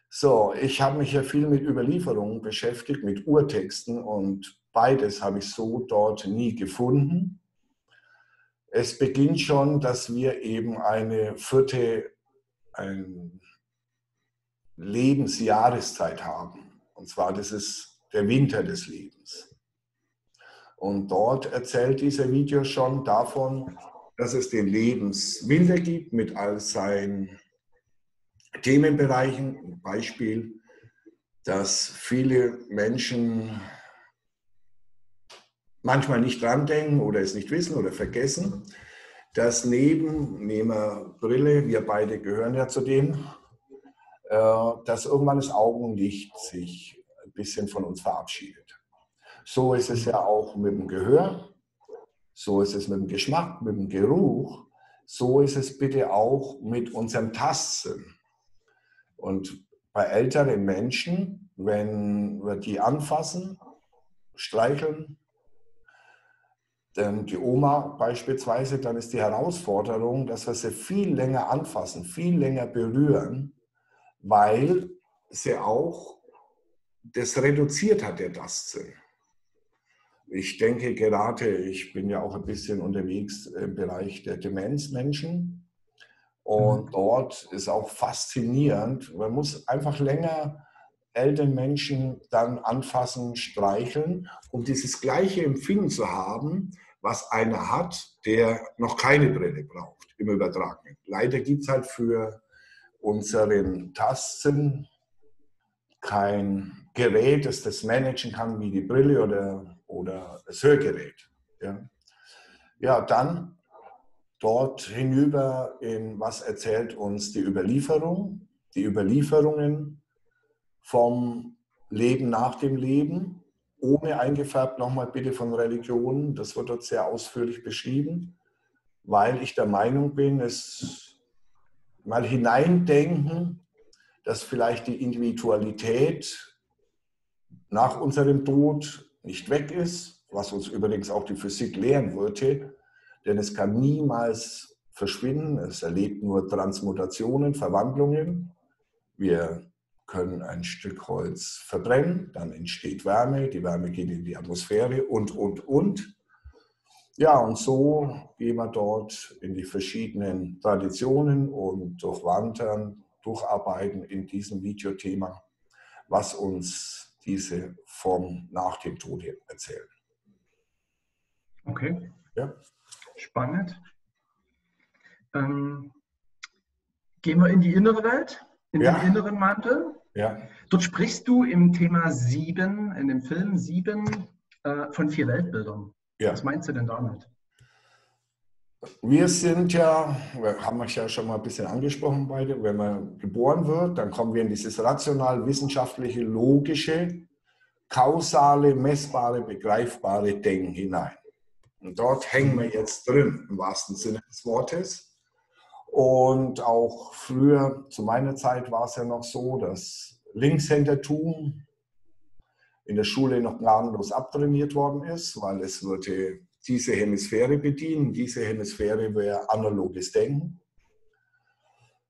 So, ich habe mich ja viel mit Überlieferungen beschäftigt, mit Urtexten und beides habe ich so dort nie gefunden. Es beginnt schon, dass wir eben eine vierte ein Lebensjahreszeit haben. Und zwar, das ist der Winter des Lebens. Und dort erzählt dieser Video schon davon, dass es den Lebenswinter gibt mit all seinen Themenbereichen. Beispiel, dass viele Menschen manchmal nicht dran denken oder es nicht wissen oder vergessen, dass neben, nehmen wir Brille, wir beide gehören ja zu denen, äh, dass irgendwann das Augenlicht sich ein bisschen von uns verabschiedet. So ist es ja auch mit dem Gehör, so ist es mit dem Geschmack, mit dem Geruch, so ist es bitte auch mit unserem Tasten. Und bei älteren Menschen, wenn wir die anfassen, streicheln, denn die Oma beispielsweise, dann ist die Herausforderung, dass wir sie viel länger anfassen, viel länger berühren, weil sie auch das reduziert hat, der Tastsinn. Ich denke gerade, ich bin ja auch ein bisschen unterwegs im Bereich der Demenzmenschen. Und mhm. dort ist auch faszinierend, man muss einfach länger älteren Menschen dann anfassen, streicheln, um dieses gleiche Empfinden zu haben, was einer hat, der noch keine Brille braucht im Übertragenen. Leider gibt es halt für unseren Tasten kein Gerät, das das managen kann wie die Brille oder, oder das Hörgerät. Ja. ja, dann dort hinüber in was erzählt uns die Überlieferung, die Überlieferungen vom Leben nach dem Leben, ohne eingefärbt nochmal bitte von Religionen, das wird dort sehr ausführlich beschrieben, weil ich der Meinung bin, es mal hineindenken, dass vielleicht die Individualität nach unserem Tod nicht weg ist, was uns übrigens auch die Physik lehren wollte, denn es kann niemals verschwinden, es erlebt nur Transmutationen, Verwandlungen. Wir können ein Stück Holz verbrennen, dann entsteht Wärme, die Wärme geht in die Atmosphäre und, und, und. Ja, und so gehen wir dort in die verschiedenen Traditionen und durchwandern, durcharbeiten in diesem Videothema, was uns diese Form nach dem Tod erzählen. Okay. Ja. Spannend. Ähm, gehen wir in die innere Welt, in ja. den inneren Mantel. Ja. Dort sprichst du im Thema 7, in dem Film 7, äh, von vier Weltbildern. Ja. Was meinst du denn damit? Wir sind ja, wir haben euch ja schon mal ein bisschen angesprochen beide, wenn man geboren wird, dann kommen wir in dieses rational, wissenschaftliche, logische, kausale, messbare, begreifbare Denken hinein. Und dort hängen wir jetzt drin, im wahrsten Sinne des Wortes. Und auch früher, zu meiner Zeit, war es ja noch so, dass Linkshändertum in der Schule noch gnadenlos abtrainiert worden ist, weil es würde diese Hemisphäre bedienen. Diese Hemisphäre wäre analoges Denken.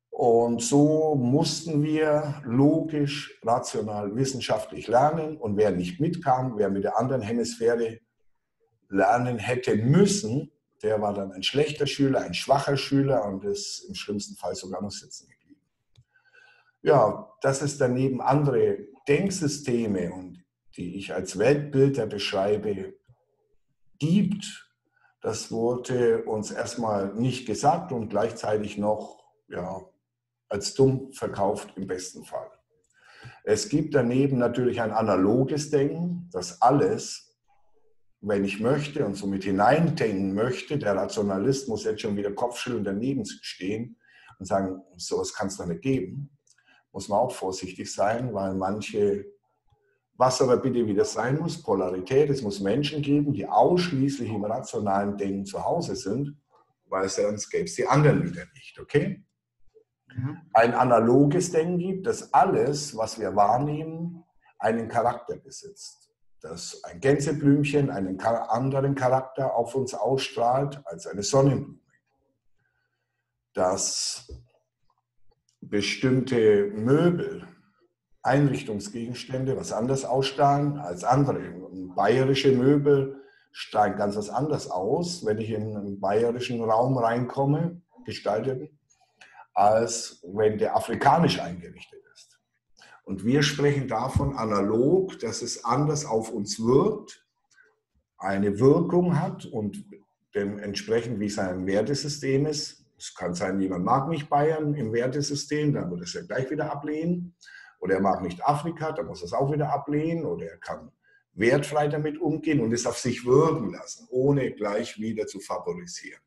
Und so mussten wir logisch, rational, wissenschaftlich lernen. Und wer nicht mitkam, wer mit der anderen Hemisphäre lernen hätte müssen, der war dann ein schlechter Schüler, ein schwacher Schüler und ist im schlimmsten Fall sogar noch sitzen geblieben. Ja, dass es daneben andere Denksysteme und die ich als Weltbilder beschreibe, gibt, das wurde uns erstmal nicht gesagt und gleichzeitig noch ja, als dumm verkauft im besten Fall. Es gibt daneben natürlich ein analoges Denken, das alles, wenn ich möchte und somit hineindenken möchte, der Rationalist muss jetzt schon wieder Kopfschütteln daneben stehen und sagen, so was kann es doch nicht geben. Muss man auch vorsichtig sein, weil manche, was aber bitte wieder sein muss, Polarität, es muss Menschen geben, die ausschließlich im rationalen Denken zu Hause sind, weil sonst gäbe es die anderen wieder nicht, okay? Mhm. ein analoges Denken gibt, dass alles, was wir wahrnehmen, einen Charakter besitzt. Dass ein Gänseblümchen einen anderen Charakter auf uns ausstrahlt als eine Sonnenblume. Dass bestimmte Möbel, Einrichtungsgegenstände was anders ausstrahlen als andere. Bayerische Möbel strahlen ganz was anders aus, wenn ich in einen bayerischen Raum reinkomme, gestaltet als wenn der afrikanisch eingerichtet ist. Und wir sprechen davon analog, dass es anders auf uns wirkt, eine Wirkung hat und dementsprechend wie sein Wertesystem ist. Es kann sein, jemand mag nicht Bayern im Wertesystem, dann wird es ja gleich wieder ablehnen. Oder er mag nicht Afrika, dann muss er es auch wieder ablehnen. Oder er kann wertfrei damit umgehen und es auf sich wirken lassen, ohne gleich wieder zu favorisieren.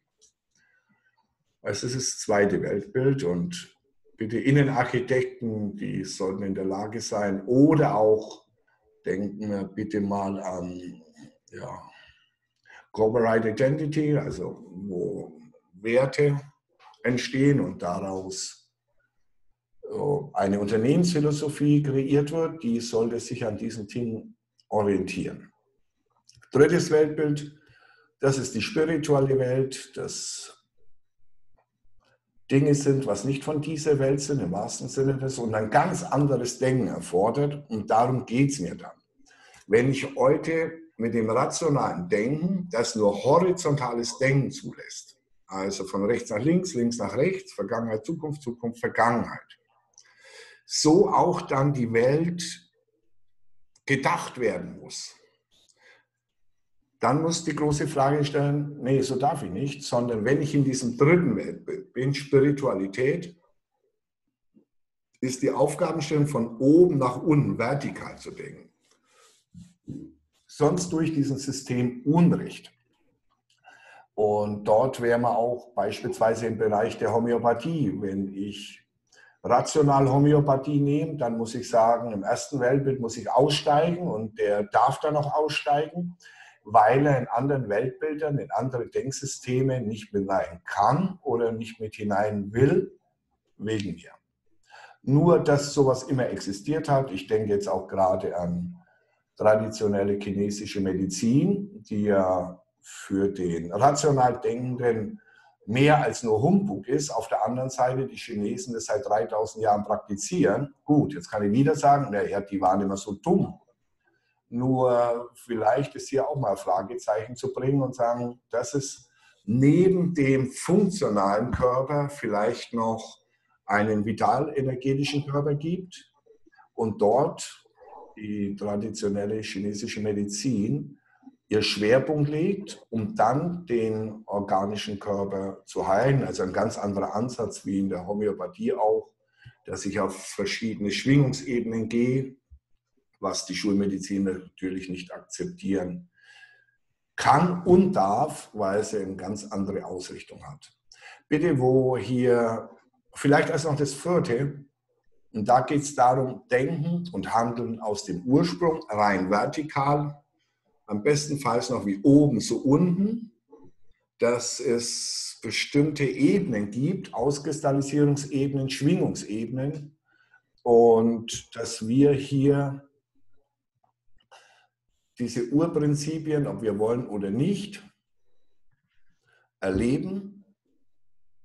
Also das ist das zweite Weltbild und bitte Innenarchitekten, die sollten in der Lage sein oder auch denken wir bitte mal an ja, Corporate Identity, also wo Werte entstehen und daraus eine Unternehmensphilosophie kreiert wird, die sollte sich an diesen Dingen orientieren. Drittes Weltbild, das ist die spirituelle Welt, das Dinge sind, was nicht von dieser Welt sind, im wahrsten Sinne des, und ein ganz anderes Denken erfordert. Und darum geht es mir dann. Wenn ich heute mit dem rationalen Denken, das nur horizontales Denken zulässt, also von rechts nach links, links nach rechts, Vergangenheit, Zukunft, Zukunft, Vergangenheit, so auch dann die Welt gedacht werden muss dann muss die große Frage stellen, nee, so darf ich nicht, sondern wenn ich in diesem dritten Weltbild bin, Spiritualität, ist die Aufgabenstellung von oben nach unten vertikal zu denken. Sonst durch diesen System Unrecht. Und dort wäre man auch beispielsweise im Bereich der Homöopathie. Wenn ich rational Homöopathie nehme, dann muss ich sagen, im ersten Weltbild muss ich aussteigen und der darf dann auch aussteigen weil er in anderen Weltbildern, in andere Denksysteme nicht mit hinein kann oder nicht mit hinein will, wegen mir. Nur, dass sowas immer existiert hat. Ich denke jetzt auch gerade an traditionelle chinesische Medizin, die ja für den rational Denkenden mehr als nur Humbug ist. Auf der anderen Seite, die Chinesen das seit 3000 Jahren praktizieren. Gut, jetzt kann ich wieder sagen, naja, die waren immer so dumm. Nur vielleicht ist hier auch mal Fragezeichen zu bringen und sagen, dass es neben dem funktionalen Körper vielleicht noch einen vital-energetischen Körper gibt und dort die traditionelle chinesische Medizin ihr Schwerpunkt legt, um dann den organischen Körper zu heilen. Also ein ganz anderer Ansatz wie in der Homöopathie auch, dass ich auf verschiedene Schwingungsebenen gehe was die Schulmediziner natürlich nicht akzeptieren kann und darf, weil sie eine ganz andere Ausrichtung hat. Bitte, wo hier vielleicht als noch das vierte, und da geht es darum, Denken und Handeln aus dem Ursprung rein vertikal, am bestenfalls noch wie oben so unten, dass es bestimmte Ebenen gibt, Auskristallisierungsebenen, Schwingungsebenen, und dass wir hier diese Urprinzipien, ob wir wollen oder nicht, erleben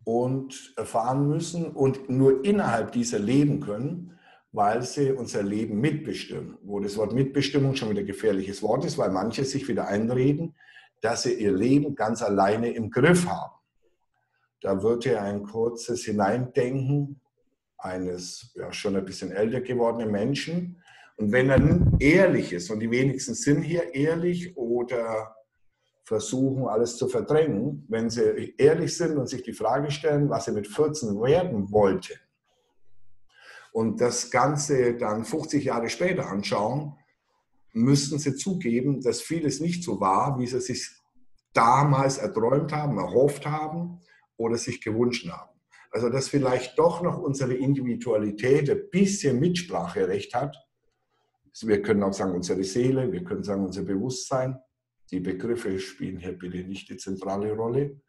und erfahren müssen und nur innerhalb dieser leben können, weil sie unser Leben mitbestimmen. Wo das Wort Mitbestimmung schon wieder ein gefährliches Wort ist, weil manche sich wieder einreden, dass sie ihr Leben ganz alleine im Griff haben. Da wird ja ein kurzes Hineindenken eines ja, schon ein bisschen älter gewordenen Menschen. Und wenn er ehrlich ist, und die wenigsten sind hier ehrlich oder versuchen, alles zu verdrängen, wenn sie ehrlich sind und sich die Frage stellen, was sie mit 14 werden wollten, und das Ganze dann 50 Jahre später anschauen, müssten sie zugeben, dass vieles nicht so war, wie sie sich damals erträumt haben, erhofft haben oder sich gewünscht haben. Also dass vielleicht doch noch unsere Individualität ein bisschen Mitspracherecht hat. Wir können auch sagen unsere Seele, wir können sagen unser Bewusstsein. Die Begriffe spielen hier bitte nicht die zentrale Rolle.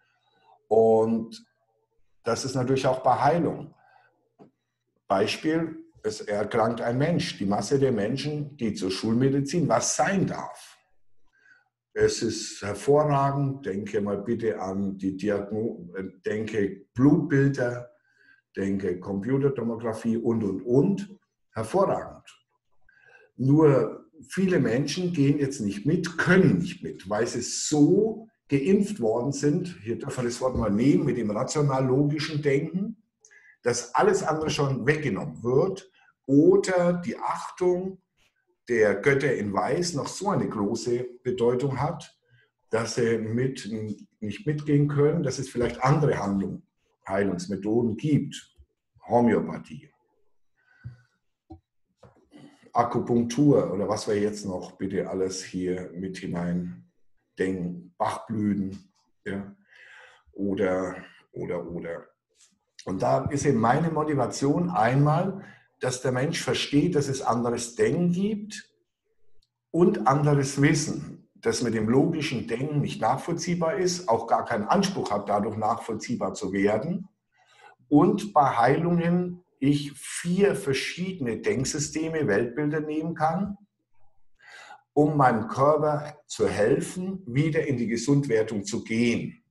Und das ist natürlich auch bei Heilung. Beispiel, es erkrankt ein Mensch, die Masse der Menschen, die zur Schulmedizin was sein darf. Es ist hervorragend, denke mal bitte an die Diagno denke Blutbilder, denke Computertomographie und, und, und. Hervorragend. Nur viele Menschen gehen jetzt nicht mit, können nicht mit, weil sie so geimpft worden sind, hier darf man das Wort mal nehmen, mit dem rational-logischen Denken, dass alles andere schon weggenommen wird oder die Achtung der Götter in Weiß noch so eine große Bedeutung hat, dass sie mit, nicht mitgehen können, dass es vielleicht andere Handlungen, Heilungsmethoden gibt. Homöopathie, Akupunktur oder was wir jetzt noch bitte alles hier mit hinein denken, Bachblüten ja, oder, oder, oder. Und da ist eben meine Motivation einmal, dass der Mensch versteht, dass es anderes Denken gibt und anderes Wissen, das mit dem logischen Denken nicht nachvollziehbar ist, auch gar keinen Anspruch hat, dadurch nachvollziehbar zu werden. Und bei Heilungen ich vier verschiedene Denksysteme, Weltbilder nehmen kann, um meinem Körper zu helfen, wieder in die Gesundwertung zu gehen.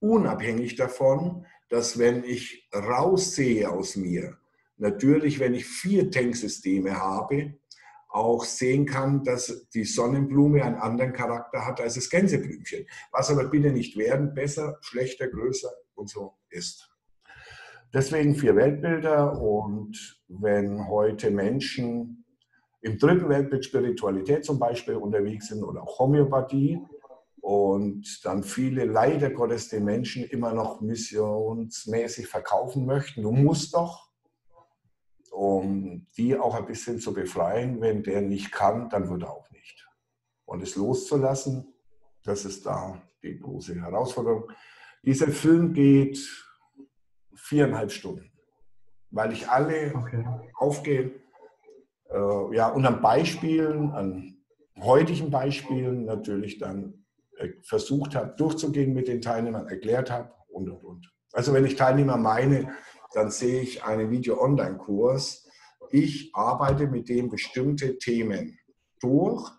Unabhängig davon, dass wenn ich raussehe aus mir, natürlich, wenn ich vier Tanksysteme habe, auch sehen kann, dass die Sonnenblume einen anderen Charakter hat als das Gänseblümchen. Was aber bitte nicht werden, besser, schlechter, größer und so ist. Deswegen vier Weltbilder und wenn heute Menschen im dritten Weltbild Spiritualität zum Beispiel unterwegs sind oder auch Homöopathie, und dann viele leider Gottes den Menschen immer noch missionsmäßig verkaufen möchten. Du musst doch, um die auch ein bisschen zu befreien. Wenn der nicht kann, dann wird er auch nicht. Und es loszulassen, das ist da die große Herausforderung. Dieser Film geht viereinhalb Stunden, weil ich alle okay. aufgehe. Äh, ja, und an Beispielen, an heutigen Beispielen natürlich dann äh, versucht habe, durchzugehen mit den Teilnehmern, erklärt habe und, und, und. Also wenn ich Teilnehmer meine, dann sehe ich einen Video-Online-Kurs. Ich arbeite mit dem bestimmte Themen durch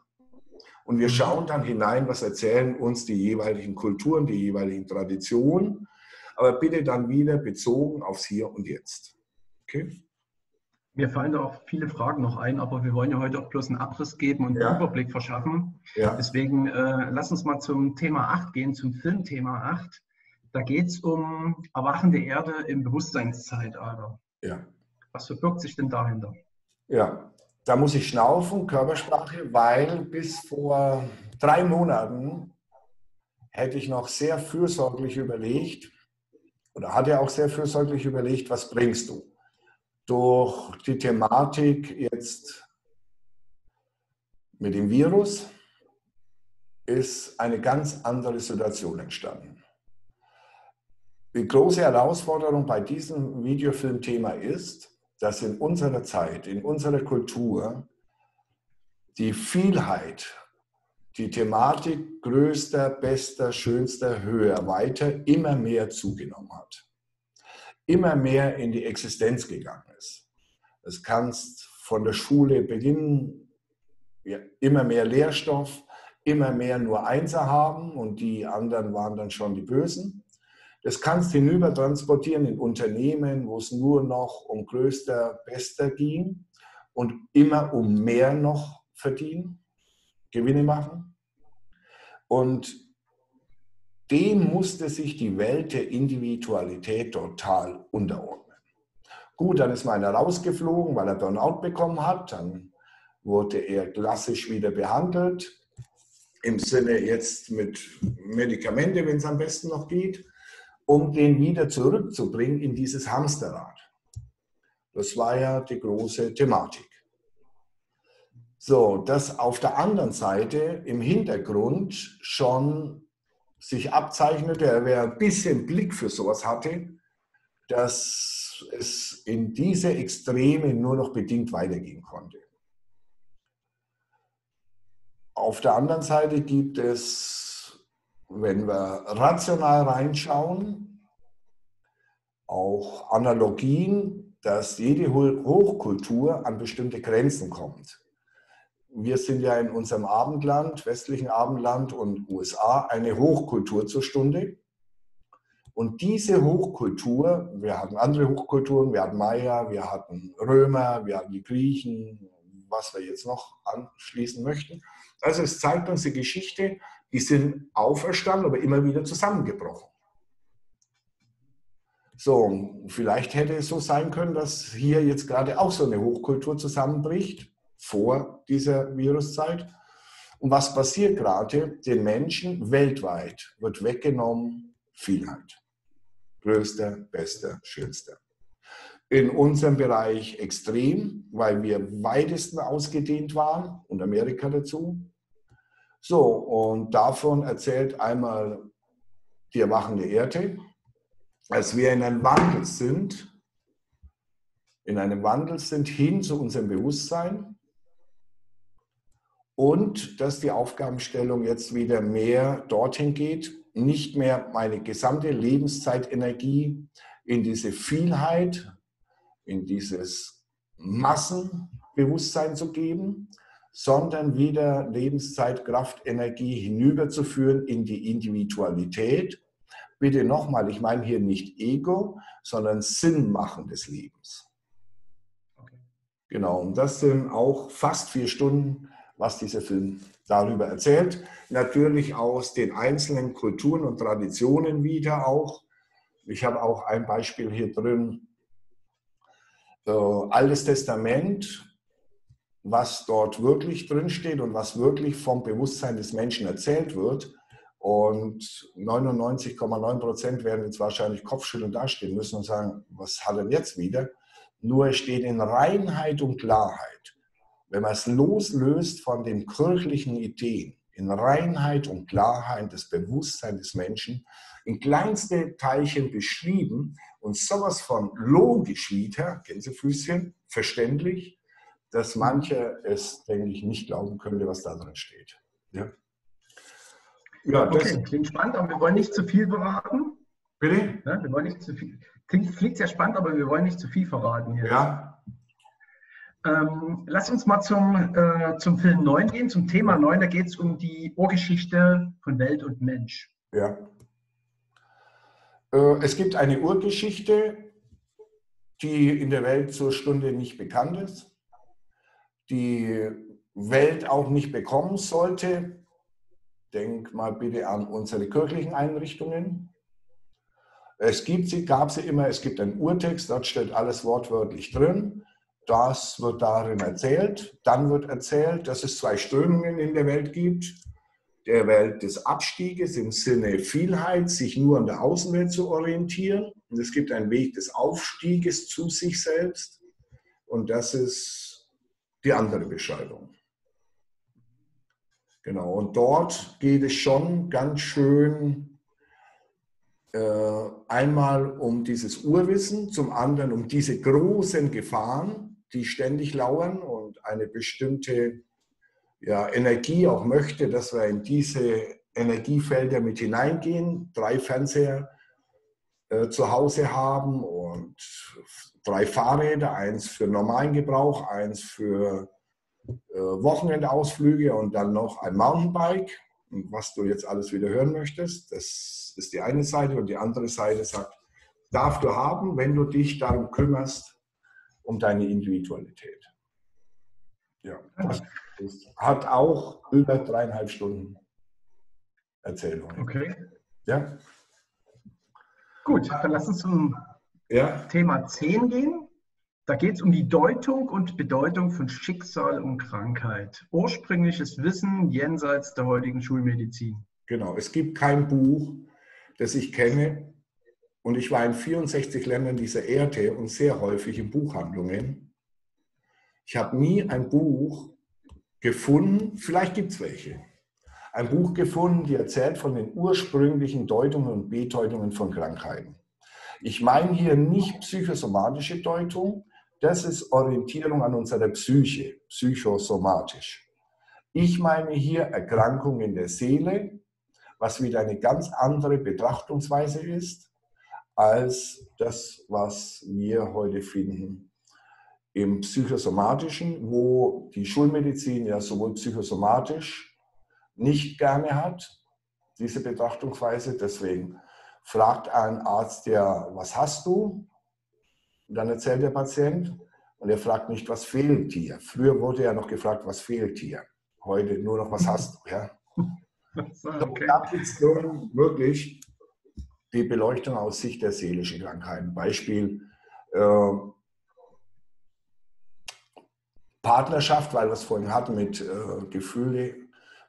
und wir schauen dann hinein, was erzählen uns die jeweiligen Kulturen, die jeweiligen Traditionen, aber bitte dann wieder bezogen aufs Hier und Jetzt. Okay? Mir fallen da auch viele Fragen noch ein, aber wir wollen ja heute auch bloß einen Abriss geben und ja. einen Überblick verschaffen. Ja. Deswegen äh, lass uns mal zum Thema 8 gehen, zum Filmthema 8. Da geht es um erwachende Erde im Bewusstseinszeitalter. Ja. Was verbirgt sich denn dahinter? Ja, da muss ich schnaufen, Körpersprache, weil bis vor drei Monaten hätte ich noch sehr fürsorglich überlegt oder hatte auch sehr fürsorglich überlegt, was bringst du? durch die Thematik jetzt mit dem Virus ist eine ganz andere Situation entstanden. Die große Herausforderung bei diesem Videofilmthema ist, dass in unserer Zeit, in unserer Kultur die Vielheit, die Thematik größter, bester, schönster, höher, weiter immer mehr zugenommen hat immer mehr in die Existenz gegangen ist. Es kannst von der Schule beginnen, ja, immer mehr Lehrstoff, immer mehr nur Einser haben und die anderen waren dann schon die Bösen. Das kannst hinüber transportieren in Unternehmen, wo es nur noch um größter, bester ging und immer um mehr noch verdienen, Gewinne machen. Und dem musste sich die Welt der Individualität total unterordnen. Gut, dann ist mal einer rausgeflogen, weil er Burnout bekommen hat. Dann wurde er klassisch wieder behandelt. Im Sinne jetzt mit Medikamente, wenn es am besten noch geht, um den wieder zurückzubringen in dieses Hamsterrad. Das war ja die große Thematik. So, dass auf der anderen Seite im Hintergrund schon sich abzeichnete, wer ein bisschen Blick für sowas hatte, dass es in diese Extreme nur noch bedingt weitergehen konnte. Auf der anderen Seite gibt es, wenn wir rational reinschauen, auch Analogien, dass jede Hochkultur an bestimmte Grenzen kommt. Wir sind ja in unserem Abendland, westlichen Abendland und USA eine Hochkultur zur Stunde. Und diese Hochkultur, wir hatten andere Hochkulturen, wir hatten Maya, wir hatten Römer, wir hatten die Griechen, was wir jetzt noch anschließen möchten. Also es zeigt uns die Geschichte, die sind auferstanden, aber immer wieder zusammengebrochen. So, vielleicht hätte es so sein können, dass hier jetzt gerade auch so eine Hochkultur zusammenbricht, vor dieser Viruszeit. Und was passiert gerade? Den Menschen weltweit wird weggenommen Vielheit größter, bester, schönster. In unserem Bereich extrem, weil wir weitesten ausgedehnt waren und Amerika dazu. So, und davon erzählt einmal die erwachende Erde, als wir in einem Wandel sind, in einem Wandel sind hin zu unserem Bewusstsein und dass die Aufgabenstellung jetzt wieder mehr dorthin geht, nicht mehr meine gesamte Lebenszeitenergie in diese Vielheit, in dieses Massenbewusstsein zu geben, sondern wieder Lebenszeit, Kraft, Energie hinüberzuführen in die Individualität. Bitte nochmal, ich meine hier nicht Ego, sondern Sinn machen des Lebens. Genau, und das sind auch fast vier Stunden, was dieser Film darüber erzählt. Natürlich aus den einzelnen Kulturen und Traditionen wieder auch. Ich habe auch ein Beispiel hier drin. Äh, Altes Testament, was dort wirklich drinsteht und was wirklich vom Bewusstsein des Menschen erzählt wird. Und 99,9 Prozent werden jetzt wahrscheinlich Kopfschütteln dastehen müssen und sagen, was hat er jetzt wieder? Nur steht in Reinheit und Klarheit wenn man es loslöst von den kirchlichen Ideen, in Reinheit und Klarheit des Bewusstseins des Menschen, in kleinste Teilchen beschrieben und sowas von logisch wieder, Gänsefüßchen, verständlich, dass mancher es, denke ich, nicht glauben könnte, was da drin steht. Ja, ja okay, klingt spannend, aber wir wollen nicht zu viel verraten. Bitte? Ja, wir wollen nicht zu viel. Klingt, klingt sehr spannend, aber wir wollen nicht zu viel verraten hier. Ja, ähm, lass uns mal zum, äh, zum Film 9 gehen, zum Thema 9. Da geht es um die Urgeschichte von Welt und Mensch. Ja. Äh, es gibt eine Urgeschichte, die in der Welt zur Stunde nicht bekannt ist, die Welt auch nicht bekommen sollte. Denk mal bitte an unsere kirchlichen Einrichtungen. Es gibt sie, gab sie immer, es gibt einen Urtext, dort steht alles wortwörtlich drin. Das wird darin erzählt. Dann wird erzählt, dass es zwei Strömungen in der Welt gibt. Der Welt des Abstieges im Sinne Vielheit, sich nur an der Außenwelt zu orientieren. Und es gibt einen Weg des Aufstieges zu sich selbst. Und das ist die andere Beschreibung. Genau, und dort geht es schon ganz schön äh, einmal um dieses Urwissen, zum anderen um diese großen Gefahren, die ständig lauern und eine bestimmte ja, Energie auch möchte, dass wir in diese Energiefelder mit hineingehen, drei Fernseher äh, zu Hause haben und drei Fahrräder, eins für normalen Gebrauch, eins für äh, Wochenendausflüge und dann noch ein Mountainbike. und was du jetzt alles wieder hören möchtest. Das ist die eine Seite und die andere Seite sagt, darf du haben, wenn du dich darum kümmerst, um deine Individualität. Ja, das hat auch über dreieinhalb Stunden Erzählung. Okay. Ja. Gut, dann lass uns zum ja. Thema 10 gehen. Da geht es um die Deutung und Bedeutung von Schicksal und Krankheit. Ursprüngliches Wissen jenseits der heutigen Schulmedizin. Genau, es gibt kein Buch, das ich kenne, und ich war in 64 Ländern dieser Erde und sehr häufig in Buchhandlungen. Ich habe nie ein Buch gefunden, vielleicht gibt es welche, ein Buch gefunden, die erzählt von den ursprünglichen Deutungen und Bedeutungen von Krankheiten. Ich meine hier nicht psychosomatische Deutung, das ist Orientierung an unserer Psyche, psychosomatisch. Ich meine hier Erkrankungen der Seele, was wieder eine ganz andere Betrachtungsweise ist, als das, was wir heute finden im psychosomatischen, wo die Schulmedizin ja sowohl psychosomatisch nicht gerne hat, diese Betrachtungsweise. Deswegen fragt ein Arzt ja, was hast du? Und dann erzählt der Patient und er fragt nicht, was fehlt dir. Früher wurde ja noch gefragt, was fehlt dir. Heute nur noch, was hast du. Ja? Okay. Es wirklich die Beleuchtung aus Sicht der seelischen Krankheiten. Beispiel äh, Partnerschaft, weil wir es vorhin hatten mit äh, Gefühle.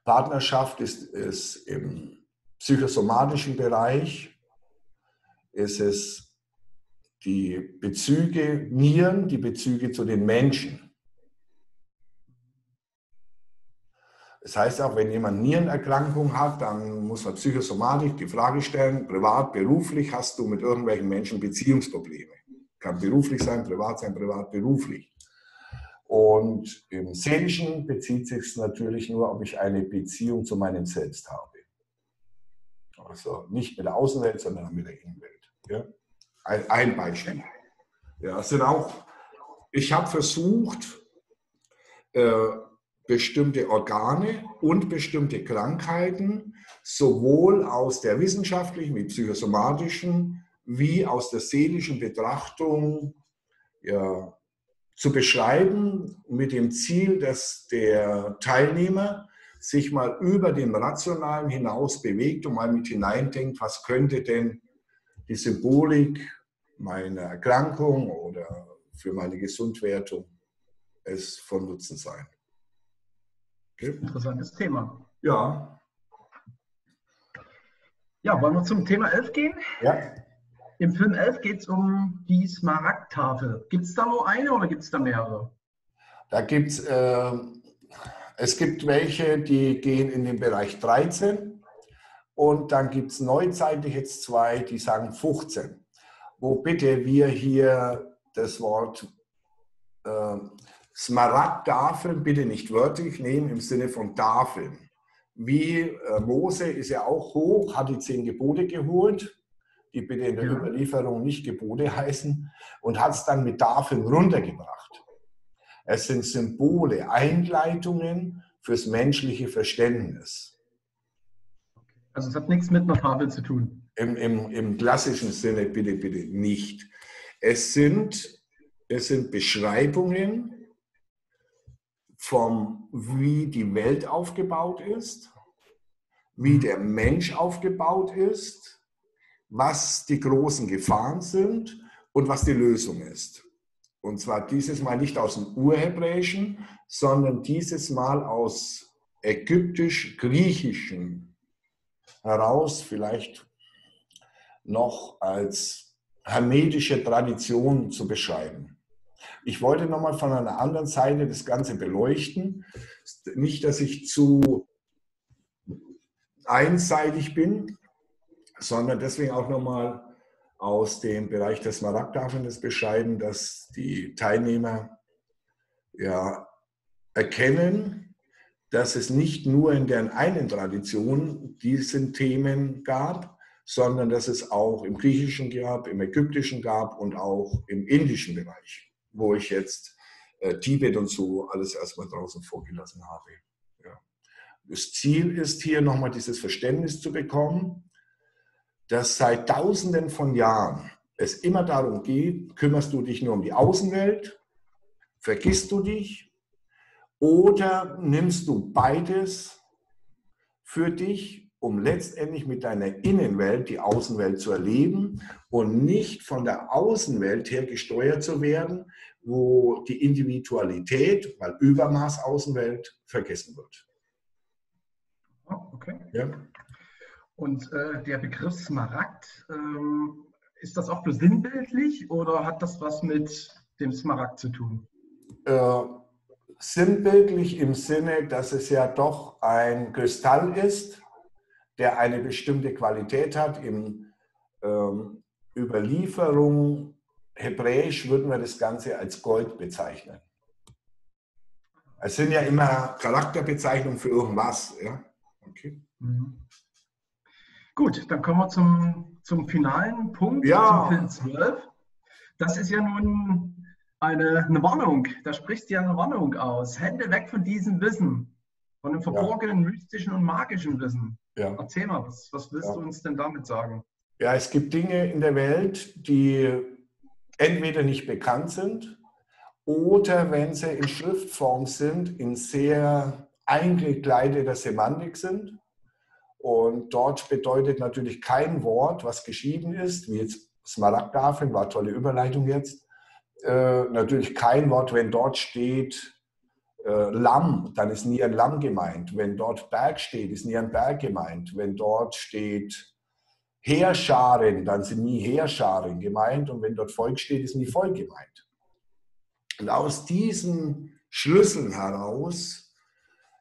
Partnerschaft ist, ist im psychosomatischen Bereich, ist es die Bezüge Nieren, die Bezüge zu den Menschen. Das heißt auch, wenn jemand Nierenerkrankung hat, dann muss man psychosomatisch die Frage stellen, privat, beruflich hast du mit irgendwelchen Menschen Beziehungsprobleme. Kann beruflich sein, privat sein, privat, beruflich. Und im Seelischen bezieht sich es natürlich nur, ob ich eine Beziehung zu meinem Selbst habe. Also nicht mit der Außenwelt, sondern mit der Innenwelt. Ja? Ein, ein Beispiel. Ja, sind auch, ich habe versucht, äh, bestimmte Organe und bestimmte Krankheiten sowohl aus der wissenschaftlichen wie psychosomatischen wie aus der seelischen Betrachtung ja, zu beschreiben mit dem Ziel, dass der Teilnehmer sich mal über den Rationalen hinaus bewegt und mal mit hineindenkt, was könnte denn die Symbolik meiner Erkrankung oder für meine Gesundwertung es von Nutzen sein. Okay. Interessantes Thema. Ja. Ja, wollen wir zum Thema 11 gehen? Ja. Im Film 11 geht es um die Smaragdtafel. Gibt es da nur eine oder gibt es da mehrere? Da gibt es, äh, es gibt welche, die gehen in den Bereich 13 und dann gibt es neuzeitlich jetzt zwei, die sagen 15 wo bitte wir hier das Wort äh, Smaragdtafeln bitte nicht wörtlich nehmen im Sinne von Tafeln. Wie äh, Mose ist ja auch hoch, hat die zehn Gebote geholt, die bitte in der. Überlieferung nicht Gebote heißen, und hat es dann mit Tafeln runtergebracht. Es sind Symbole, Einleitungen fürs menschliche Verständnis. Also es hat nichts mit einer Tafel zu tun. Im, im, Im klassischen Sinne bitte, bitte nicht. Es sind, es sind Beschreibungen vom, wie die Welt aufgebaut ist, wie der Mensch aufgebaut ist, was die großen Gefahren sind und was die Lösung ist. Und zwar dieses Mal nicht aus dem Urhebräischen, sondern dieses Mal aus ägyptisch-griechischen heraus, vielleicht noch als hermetische Tradition zu beschreiben. Ich wollte nochmal von einer anderen Seite das Ganze beleuchten. Nicht, dass ich zu einseitig bin, sondern deswegen auch nochmal aus dem Bereich des Smaragdtafeln das beschreiben, dass die Teilnehmer ja erkennen, dass es nicht nur in deren einen Tradition diese Themen gab, sondern dass es auch im Griechischen gab, im Ägyptischen gab und auch im indischen Bereich, wo ich jetzt äh, Tibet und so alles erstmal draußen vorgelassen habe. Ja. Das Ziel ist hier nochmal dieses Verständnis zu bekommen, dass seit Tausenden von Jahren es immer darum geht, kümmerst du dich nur um die Außenwelt, vergisst du dich oder nimmst du beides für dich, um letztendlich mit deiner Innenwelt die Außenwelt zu erleben und nicht von der Außenwelt her gesteuert zu werden, wo die Individualität, weil Übermaß Außenwelt, vergessen wird. Okay. Ja. Und äh, der Begriff Smaragd, ähm, ist das auch nur sinnbildlich oder hat das was mit dem Smaragd zu tun? Äh, sinnbildlich im Sinne, dass es ja doch ein Kristall ist, der eine bestimmte Qualität hat. In ähm, Überlieferung hebräisch würden wir das Ganze als Gold bezeichnen. Es sind ja immer Charakterbezeichnungen für irgendwas. Ja? Okay. Mhm. Gut, dann kommen wir zum, zum finalen Punkt, ja. zum Film 12. Das ist ja nun eine, eine Warnung. Da sprichst du ja eine Warnung aus. Hände weg von diesem Wissen, von dem verborgenen, ja. mystischen und magischen Wissen. Ja. Erzähl mal, was, was willst ja. du uns denn damit sagen? Ja, es gibt Dinge in der Welt, die entweder nicht bekannt sind oder wenn sie in Schriftform sind, in sehr eingekleideter Semantik sind. Und dort bedeutet natürlich kein Wort, was geschrieben ist, wie jetzt Smaragdafen, war tolle Überleitung jetzt. Äh, natürlich kein Wort, wenn dort steht äh, Lamm, dann ist nie ein Lamm gemeint. Wenn dort Berg steht, ist nie ein Berg gemeint. Wenn dort steht Heerscharen, dann sind nie Heerscharen gemeint. Und wenn dort Volk steht, ist nie Volk gemeint. Und aus diesen Schlüsseln heraus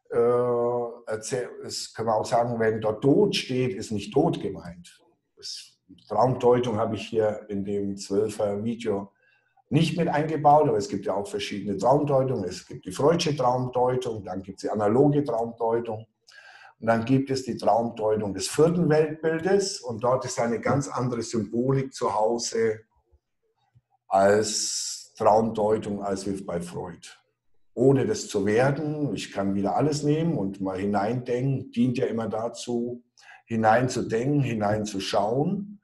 äh, es kann man auch sagen, wenn dort Tod steht, ist nicht Tod gemeint. Das Traumdeutung habe ich hier in dem 12er Video nicht mit eingebaut, aber es gibt ja auch verschiedene Traumdeutungen. Es gibt die Freudsche Traumdeutung, dann gibt es die analoge Traumdeutung und dann gibt es die Traumdeutung des vierten Weltbildes und dort ist eine ganz andere Symbolik zu Hause als Traumdeutung als bei Freud ohne das zu werden. Ich kann wieder alles nehmen und mal hineindenken, dient ja immer dazu, hineinzudenken, hineinzuschauen,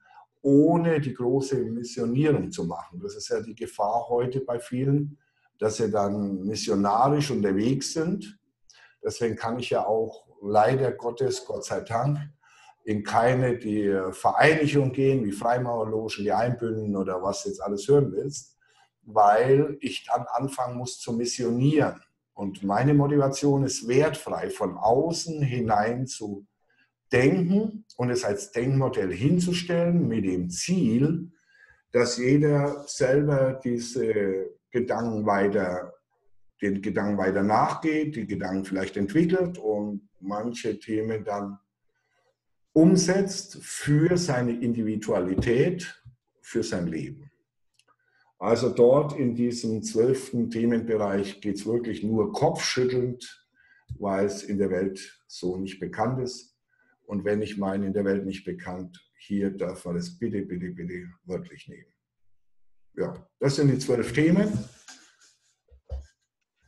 ohne die große Missionierung zu machen. Das ist ja die Gefahr heute bei vielen, dass sie dann missionarisch unterwegs sind. Deswegen kann ich ja auch leider Gottes, Gott sei Dank, in keine die Vereinigung gehen, wie Freimaurerlogen, die Einbünden oder was jetzt alles hören willst, weil ich dann anfangen muss zu missionieren. Und meine Motivation ist wertfrei, von außen hinein zu denken und es als Denkmodell hinzustellen mit dem Ziel, dass jeder selber diese Gedanken weiter, den Gedanken weiter nachgeht, die Gedanken vielleicht entwickelt und manche Themen dann umsetzt für seine Individualität, für sein Leben. Also dort in diesem zwölften Themenbereich geht es wirklich nur kopfschüttelnd, weil es in der Welt so nicht bekannt ist. Und wenn ich meine, in der Welt nicht bekannt, hier darf man es bitte, bitte, bitte wörtlich nehmen. Ja, das sind die zwölf Themen.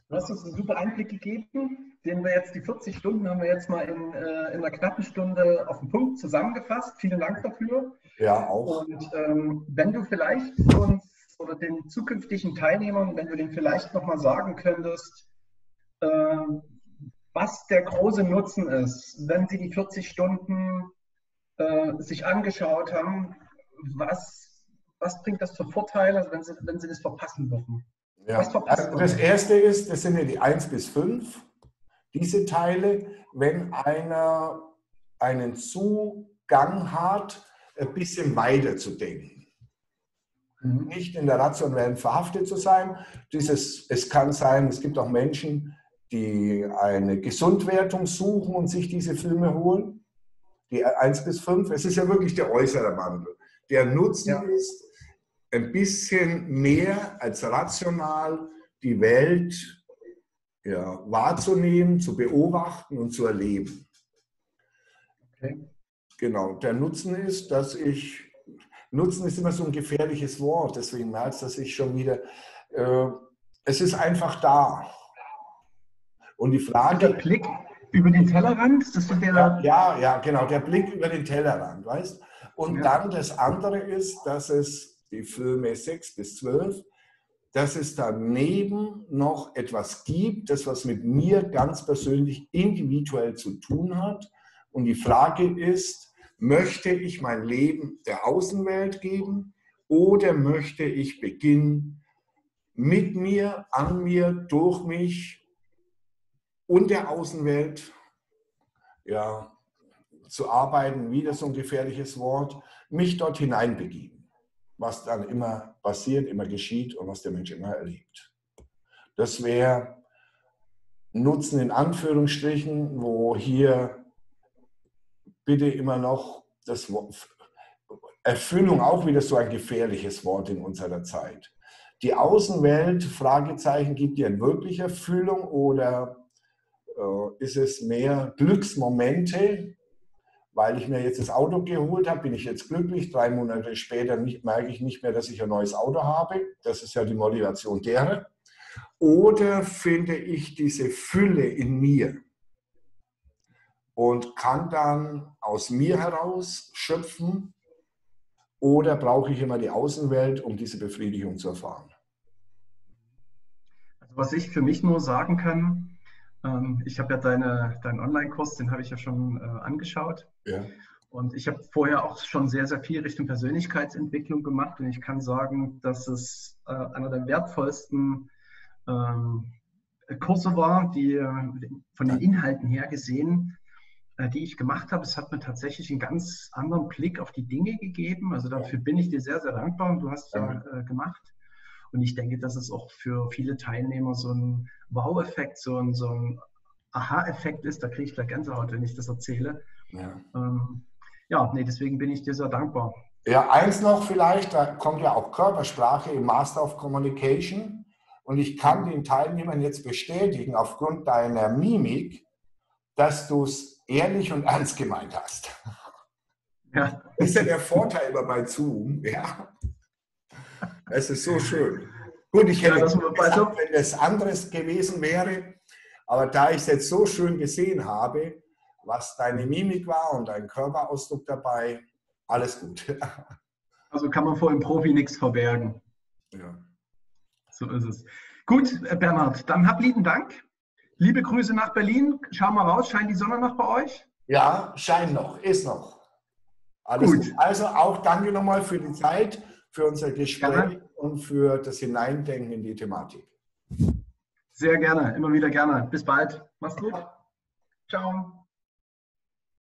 Du hast uns einen super Einblick gegeben, den wir jetzt, die 40 Stunden haben wir jetzt mal in, äh, in einer knappen Stunde auf den Punkt zusammengefasst. Vielen Dank dafür. Ja, auch. Und ähm, wenn du vielleicht uns oder den zukünftigen Teilnehmern, wenn du denen vielleicht nochmal sagen könntest, äh, was der große Nutzen ist, wenn sie die 40 Stunden äh, sich angeschaut haben, was, was bringt das für Vorteile, wenn sie, wenn sie das verpassen würden? Ja. Also das erste ist, das sind ja die 1 bis 5, diese Teile, wenn einer einen Zugang hat, ein bisschen weiter zu denken. Mhm. nicht in der rationellen verhaftet zu sein. Dieses, es kann sein, es gibt auch Menschen, die eine Gesundwertung suchen und sich diese Filme holen, die 1 bis 5. Es ist ja wirklich der äußere Wandel. Der Nutzen ja. ist, ein bisschen mehr als rational die Welt ja, wahrzunehmen, zu beobachten und zu erleben. Okay. Genau, der Nutzen ist, dass ich Nutzen ist immer so ein gefährliches Wort, deswegen merkst du, dass ich schon wieder, äh, es ist einfach da. Und die Frage. Der Blick, Über den Tellerrand? Das ist der ja, ja, ja, genau, der Blick über den Tellerrand, weißt Und ja. dann das andere ist, dass es die Filme 6 bis 12, dass es daneben noch etwas gibt, das was mit mir ganz persönlich individuell zu tun hat. Und die Frage ist, möchte ich mein Leben der Außenwelt geben oder möchte ich beginnen, mit mir, an mir, durch mich und der Außenwelt ja, zu arbeiten, wieder so ein gefährliches Wort, mich dort hineinbegeben, was dann immer passiert, immer geschieht und was der Mensch immer erlebt. Das wäre Nutzen in Anführungsstrichen, wo hier bitte immer noch das Wort, Erfüllung auch wieder so ein gefährliches Wort in unserer Zeit. Die Außenwelt, Fragezeichen, gibt die eine wirkliche Erfüllung oder ist es mehr Glücksmomente, weil ich mir jetzt das Auto geholt habe, bin ich jetzt glücklich. Drei Monate später nicht, merke ich nicht mehr, dass ich ein neues Auto habe. Das ist ja die Motivation derer. Oder finde ich diese Fülle in mir und kann dann aus mir heraus schöpfen? Oder brauche ich immer die Außenwelt, um diese Befriedigung zu erfahren? Also was ich für mich nur sagen kann, ähm, ich habe ja deine, deinen Online-Kurs, den habe ich ja schon äh, angeschaut. Ja. Und ich habe vorher auch schon sehr, sehr viel Richtung Persönlichkeitsentwicklung gemacht. Und ich kann sagen, dass es äh, einer der wertvollsten ähm, Kurse war, die äh, von den Inhalten her gesehen, äh, die ich gemacht habe. Es hat mir tatsächlich einen ganz anderen Blick auf die Dinge gegeben. Also dafür bin ich dir sehr, sehr dankbar und du hast ja äh, gemacht. Und ich denke, dass es auch für viele Teilnehmer so ein Wow-Effekt, so ein, so ein Aha-Effekt ist. Da kriege ich gleich Gänsehaut, wenn ich das erzähle. Ja. Ähm, ja, nee, deswegen bin ich dir sehr dankbar. Ja, eins noch vielleicht, da kommt ja auch Körpersprache im Master of Communication. Und ich kann den Teilnehmern jetzt bestätigen, aufgrund deiner Mimik, dass du es ehrlich und ernst gemeint hast. Ja. Das ist ja der Vorteil immer bei Zoom. Ja. Es ist so schön. Gut, ich hätte ja, gesagt, wenn es anderes gewesen wäre, aber da ich es jetzt so schön gesehen habe, was deine Mimik war und dein Körperausdruck dabei, alles gut. Also kann man vor dem Profi nichts verbergen. Ja. So ist es. Gut, Bernhard, dann hab lieben Dank. Liebe Grüße nach Berlin. Schau mal raus, scheint die Sonne noch bei euch? Ja, scheint noch, ist noch. Alles gut. gut. Also auch danke nochmal für die Zeit für unser Gespräch gerne. und für das Hineindenken in die Thematik. Sehr gerne, immer wieder gerne. Bis bald. Mach's gut. Ciao.